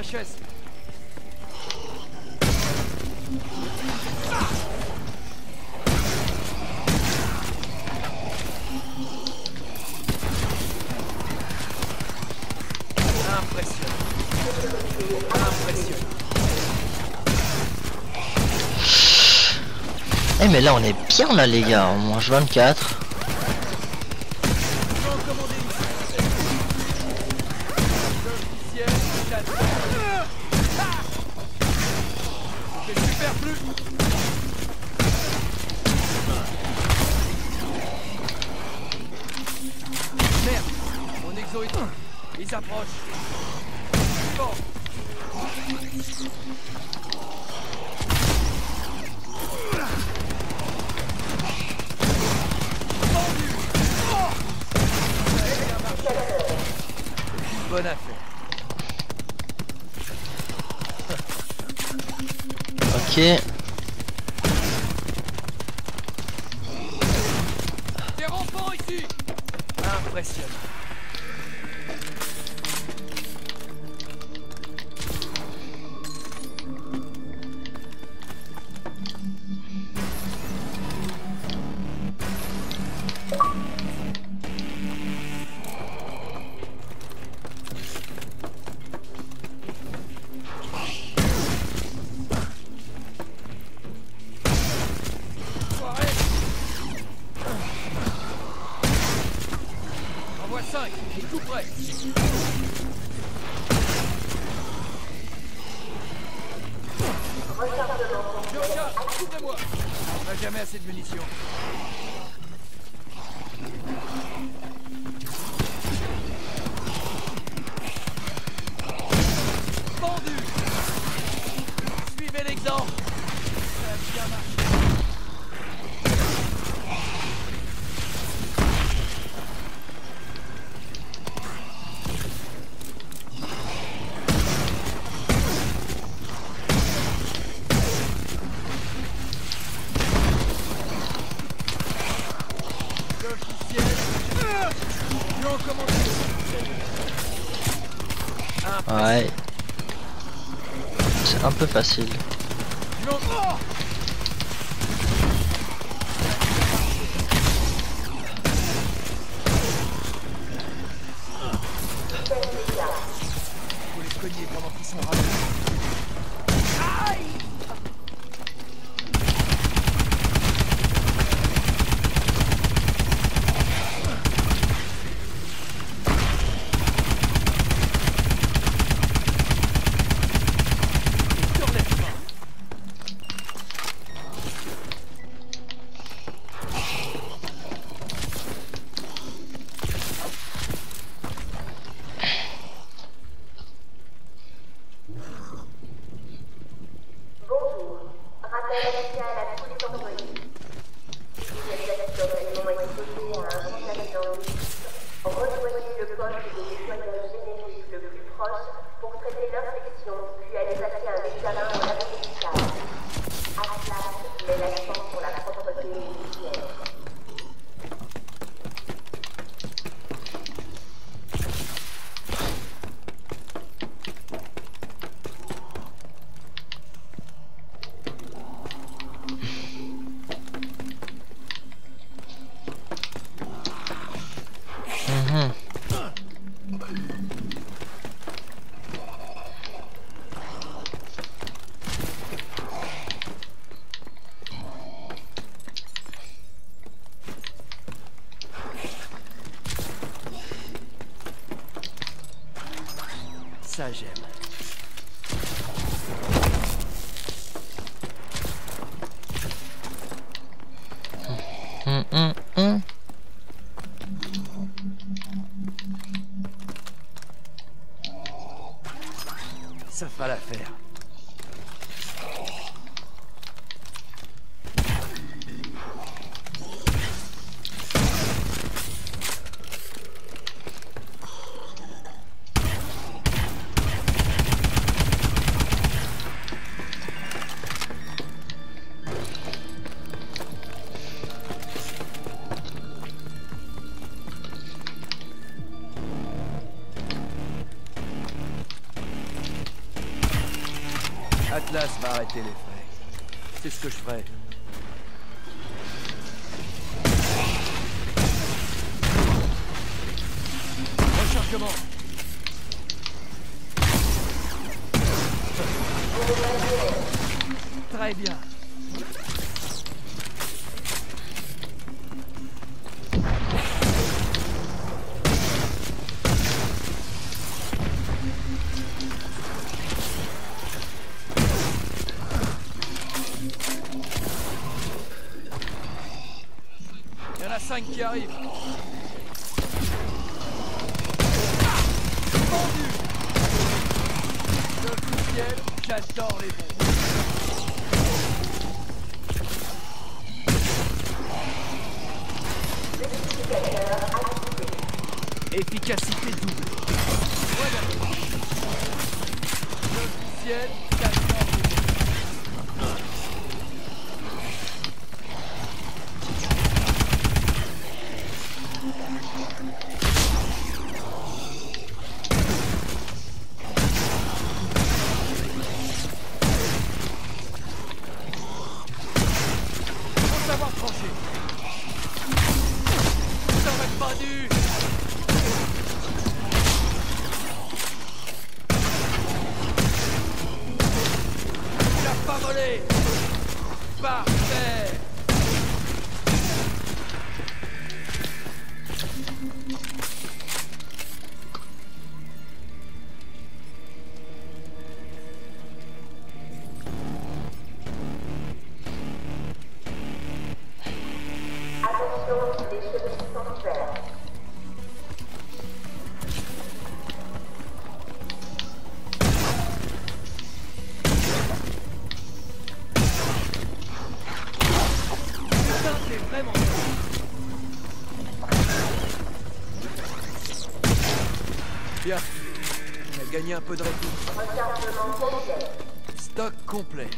ta chaise. Impressionnant. Impressionnant. Eh mais là on est bien là les gars, on mange 24. Ils approchent. Bon. Bonne affaire. Ok. facile. mesaj Das war ein Telefon. Das Gespräch. un peu de répit. Stock complet.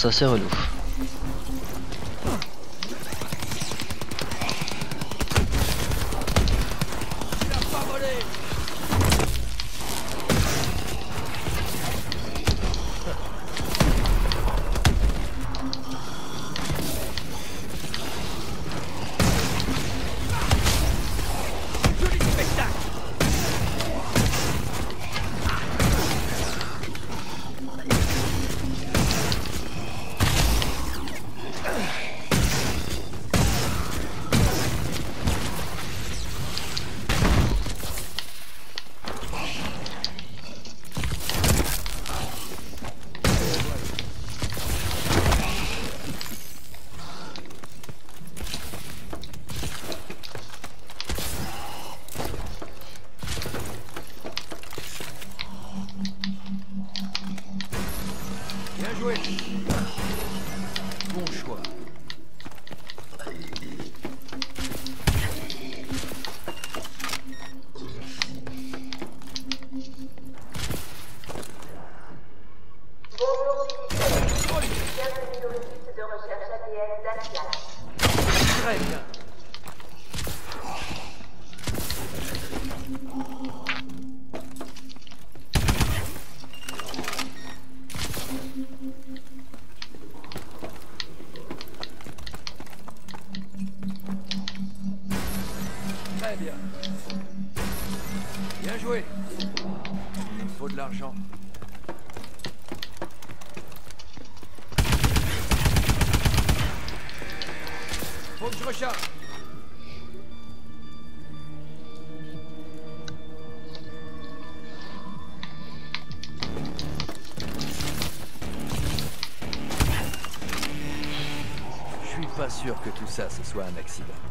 ça c'est relou. Je suis pas sûr que tout ça, ce soit un accident.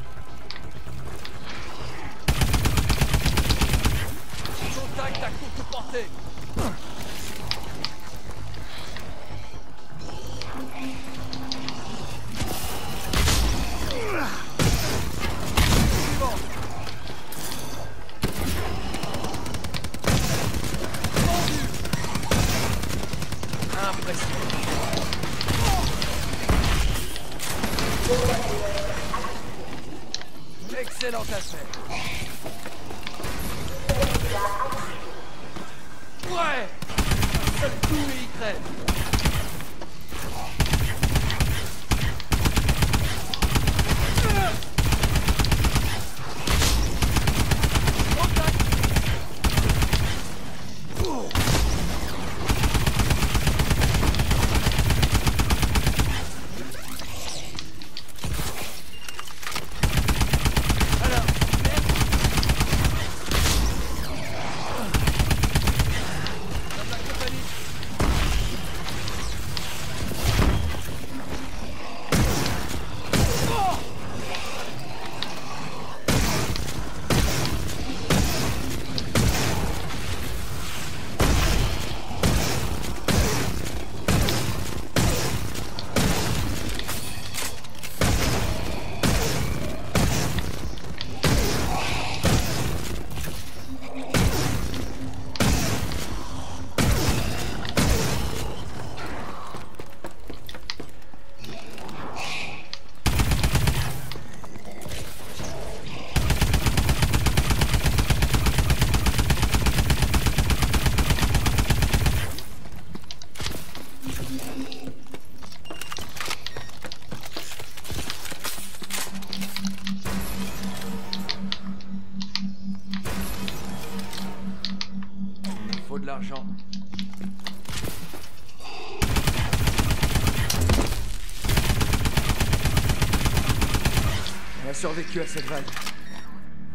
survécu à cette vague.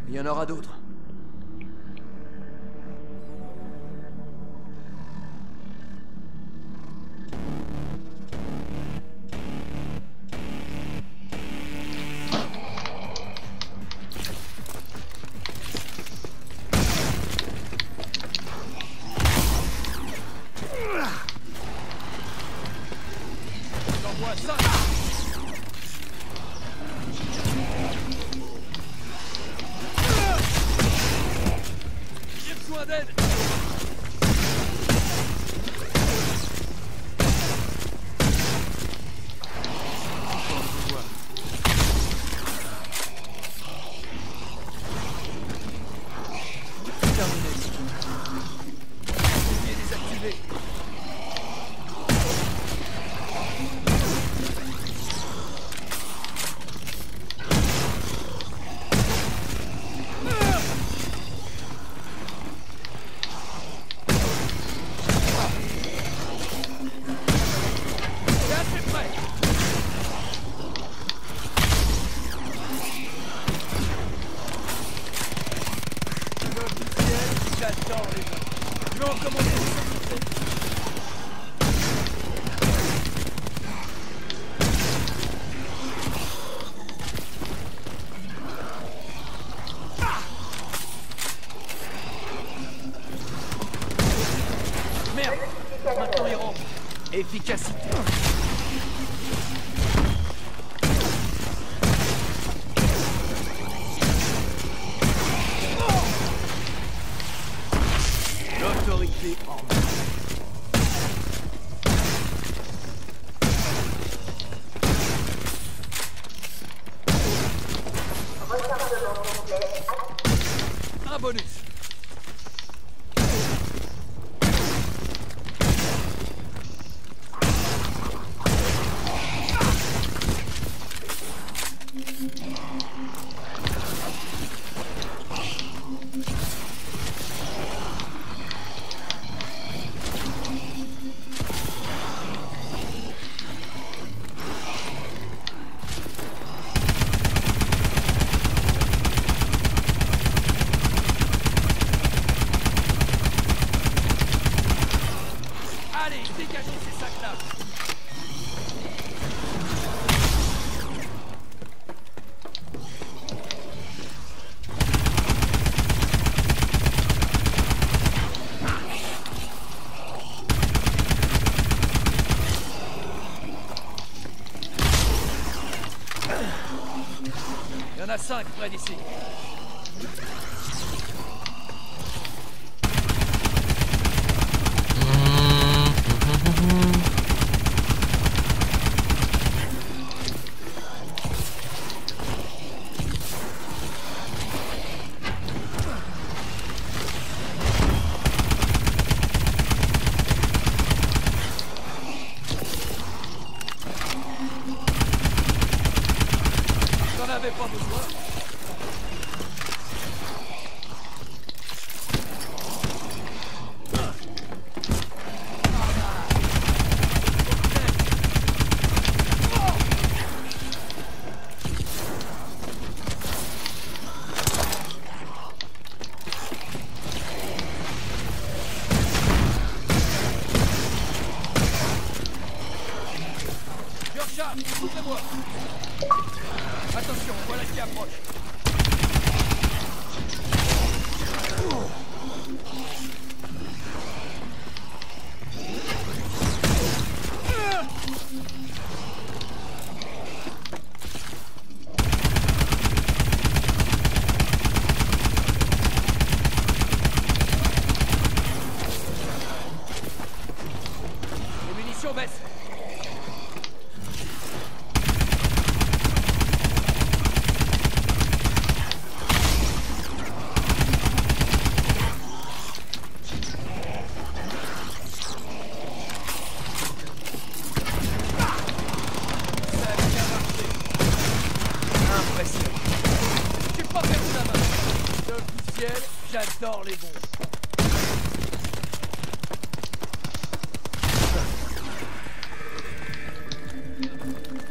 Il y en aura d'autres. Efficacité. L'autorité en Un bonus Sac près d'ici.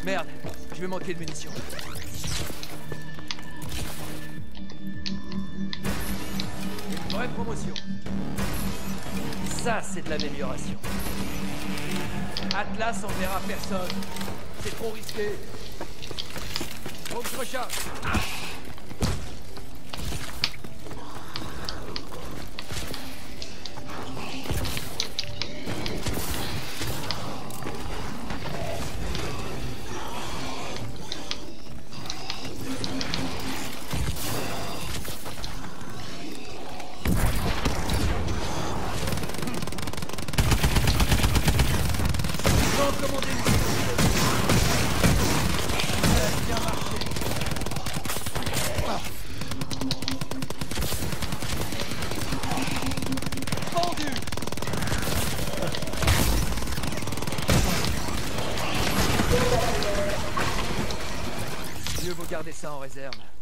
Merde, je vais manquer de munitions. Vraie promotion. Ça, c'est de l'amélioration. Atlas enverra personne. C'est trop risqué. Faut que ça en réserve.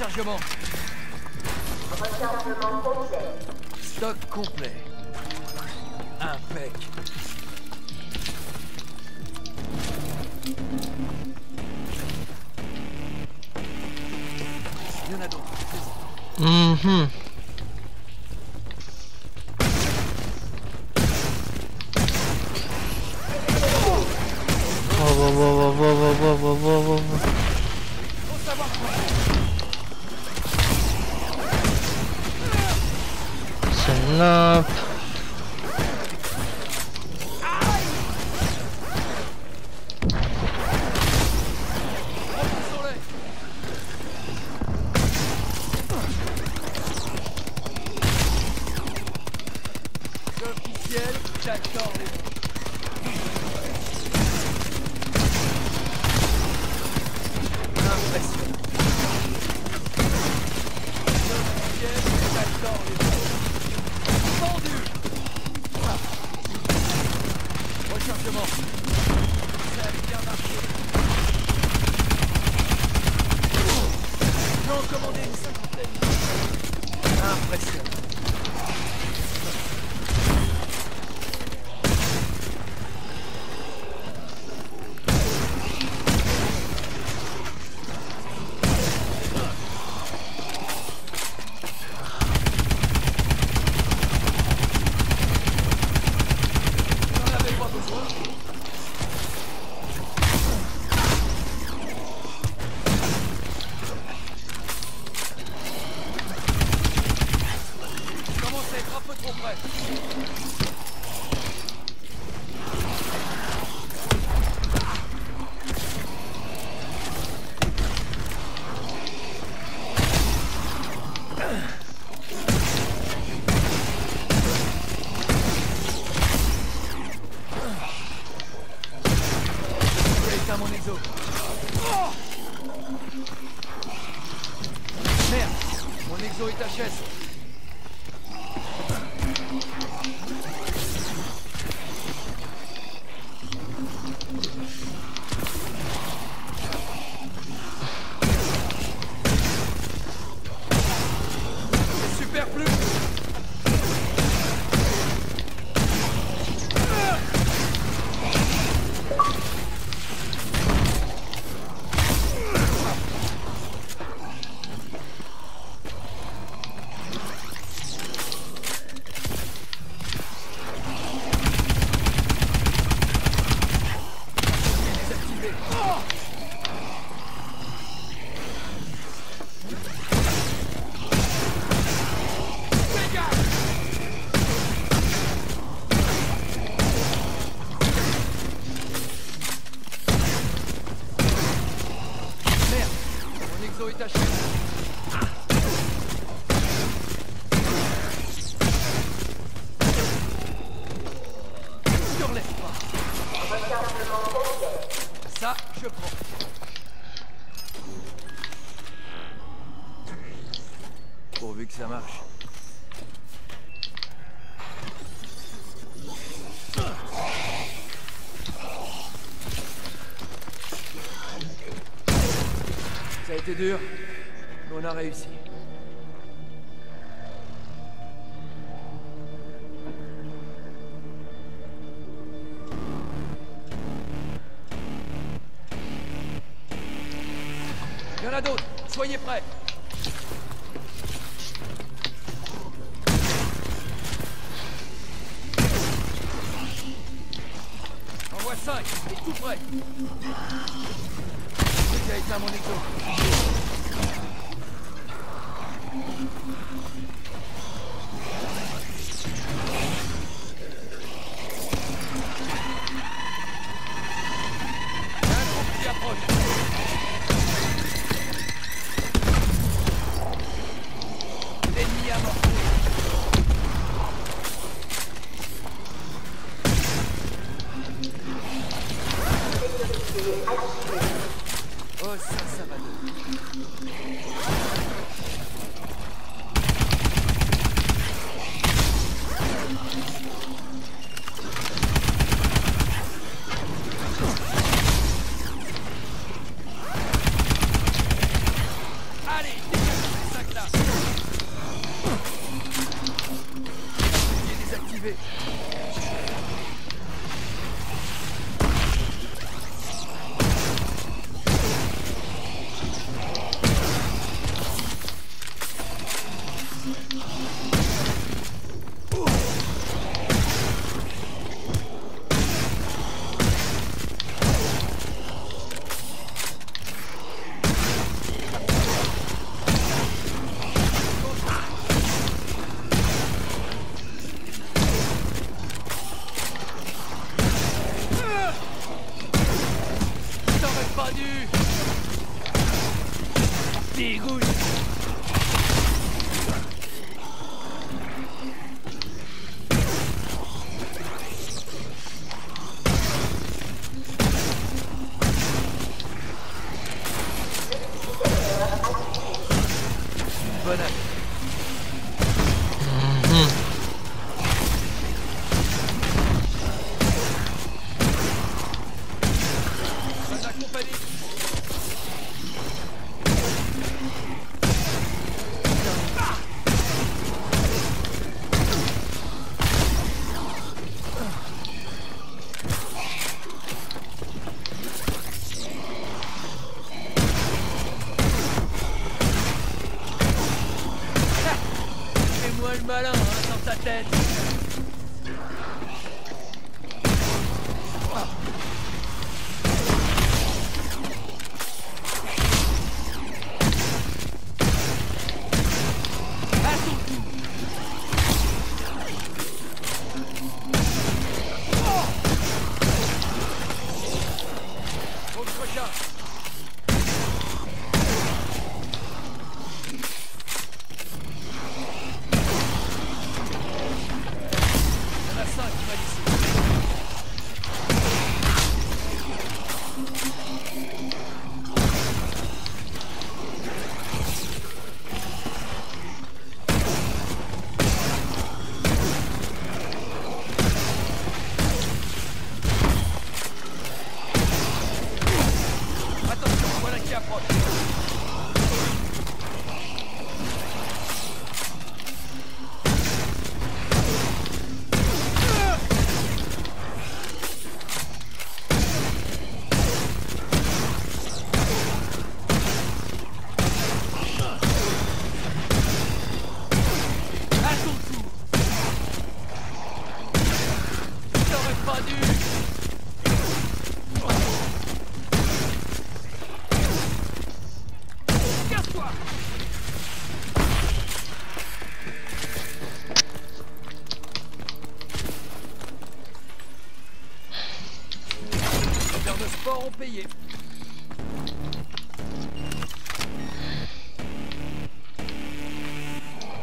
Rechargement. Rechargement complet. Stock complet. Impec. Il y en a d'autres. -hmm. dur, mais on a réussi.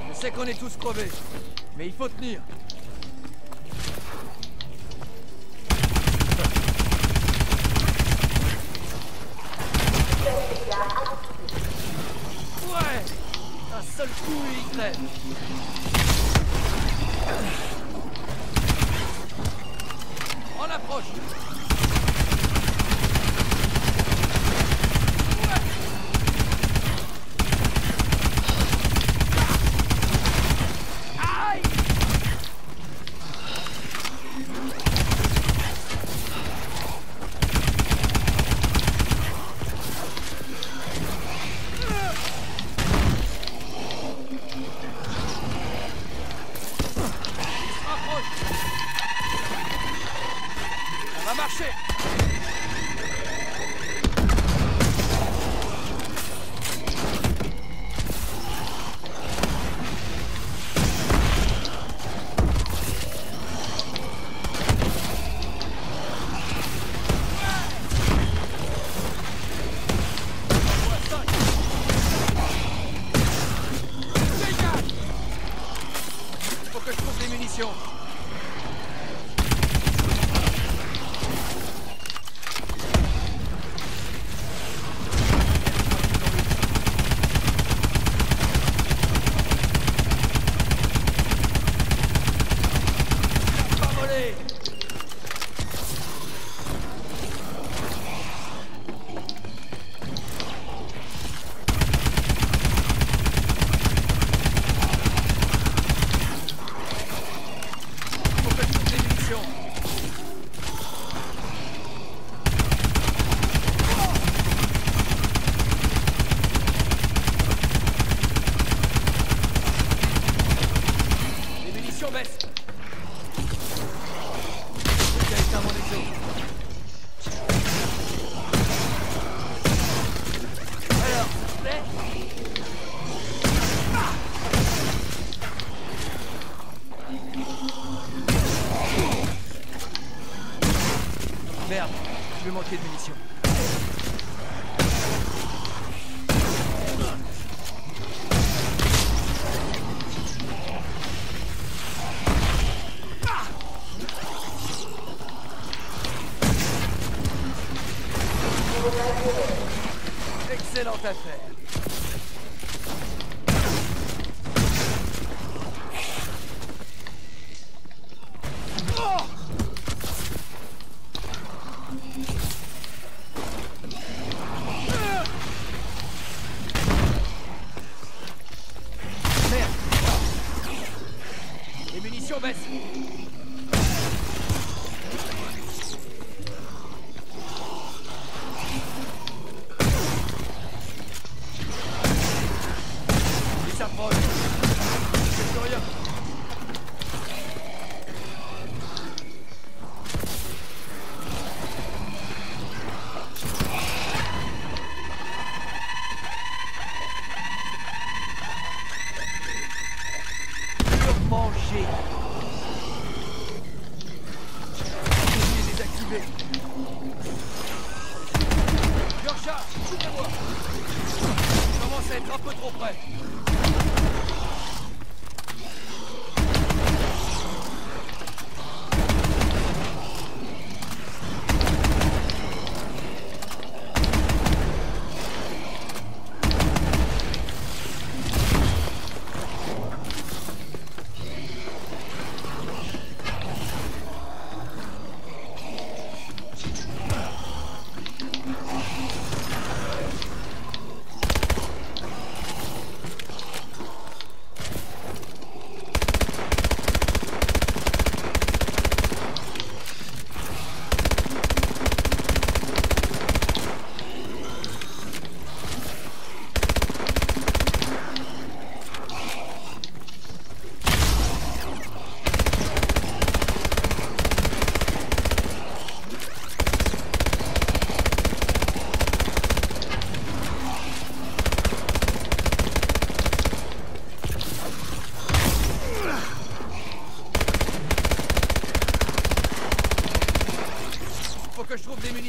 Je sais qu'on est tous crevés, mais il faut tenir.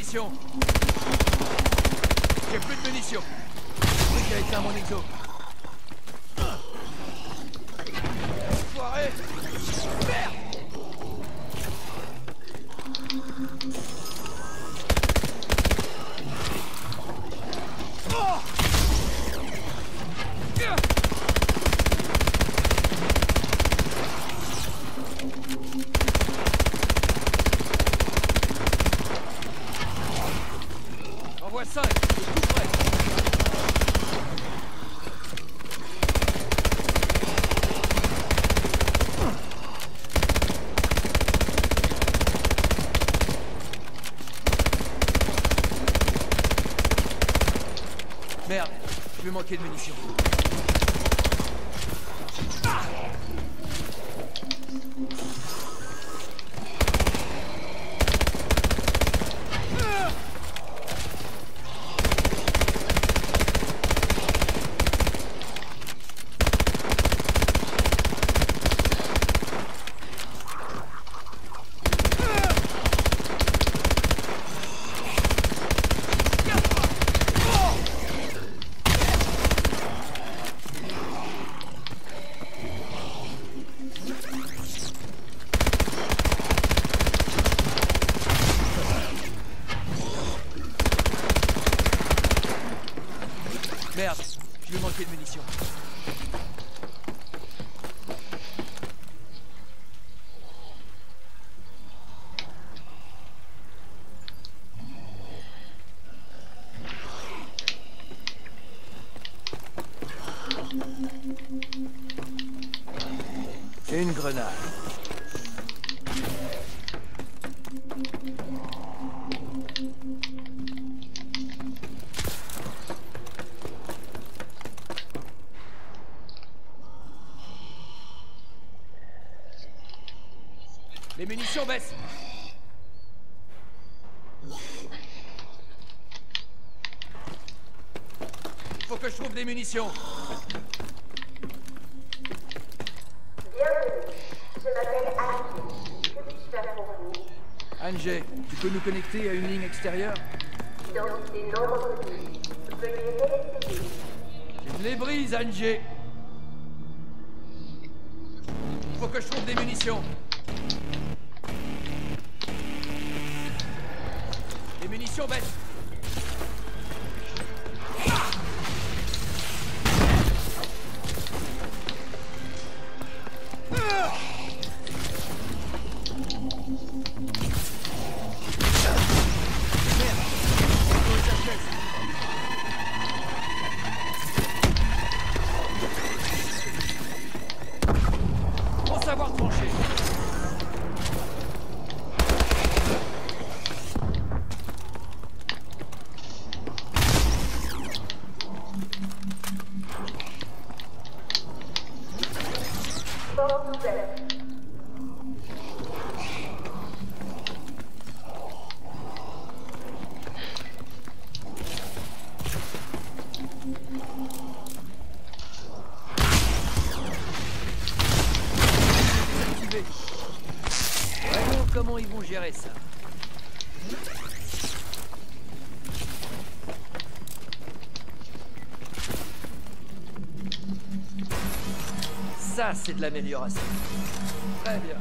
Munitions. J'ai plus de munitions. Oui, j'ai éteint mon exo. Foiré Merde Oh Envoie 5, tout prêt. Merde, de munitions. Merde, je vais manquer de munitions. Une grenade. Les munitions baissent. Faut que je trouve des munitions. Bienvenue. Je m'appelle Annie. Que faire Ange, tu peux nous connecter à une ligne extérieure? Identité non reconnue. Veuillez réessayer. Je les brise, C'est de l'amélioration. Très bien.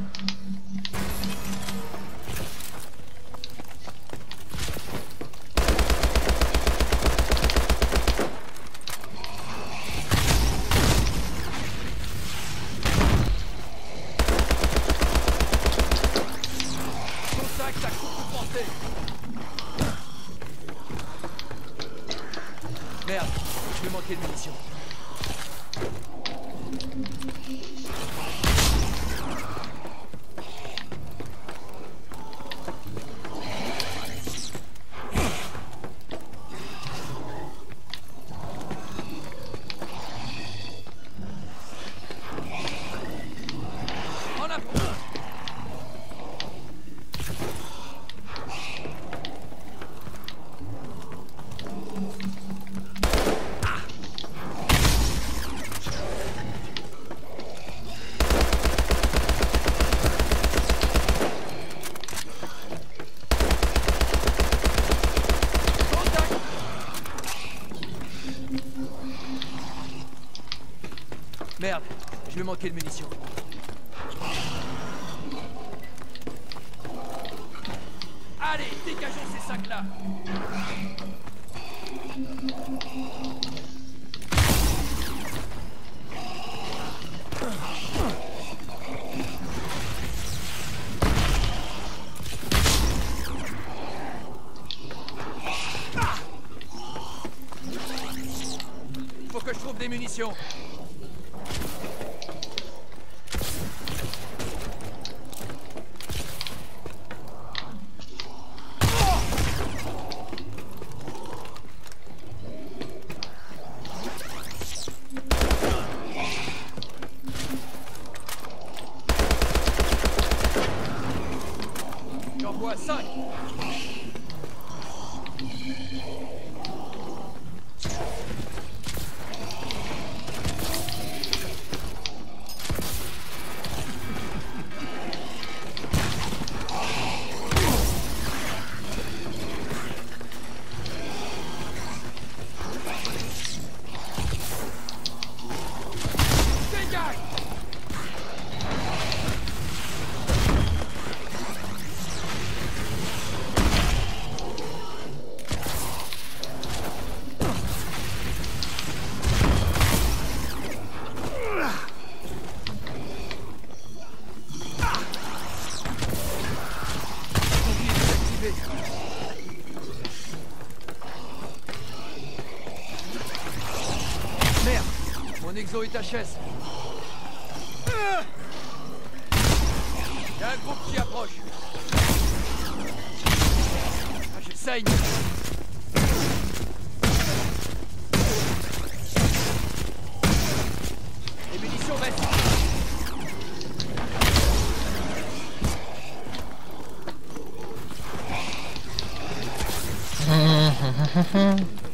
Merde, je vais manquer de munitions. En manquer de munitions. Allez, dégageons ces sacs-là Faut que je trouve des munitions. Mon exo est HS. Y'a un groupe qui approche. Ah, je saigne. Les munitions baissent. Au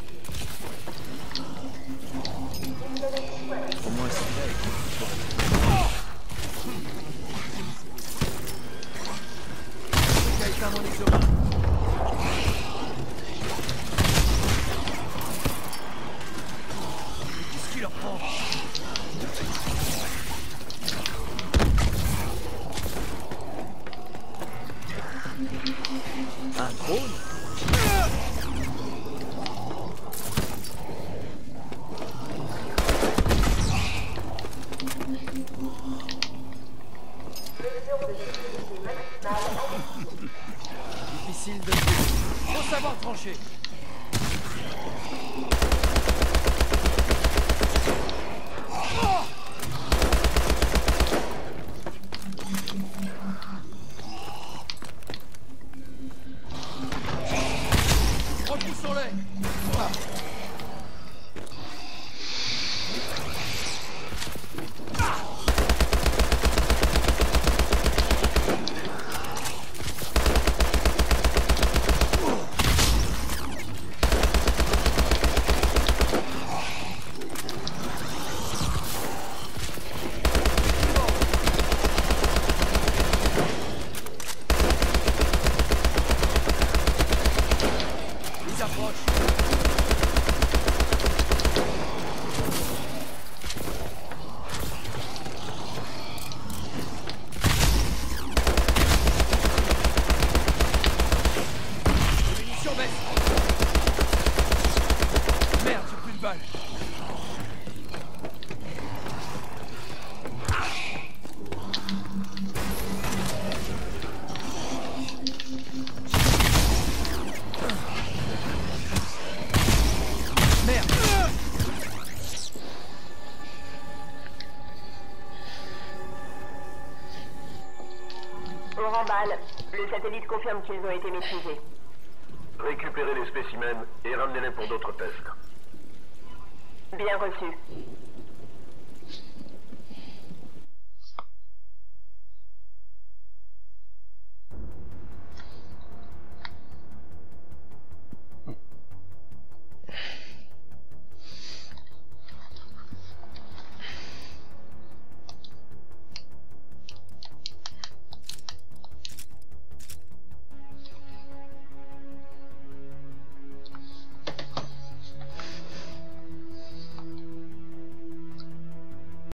Le satellite confirme qu'ils ont été maîtrisés. Récupérez les spécimens et ramenez-les pour d'autres tests. Bien reçu.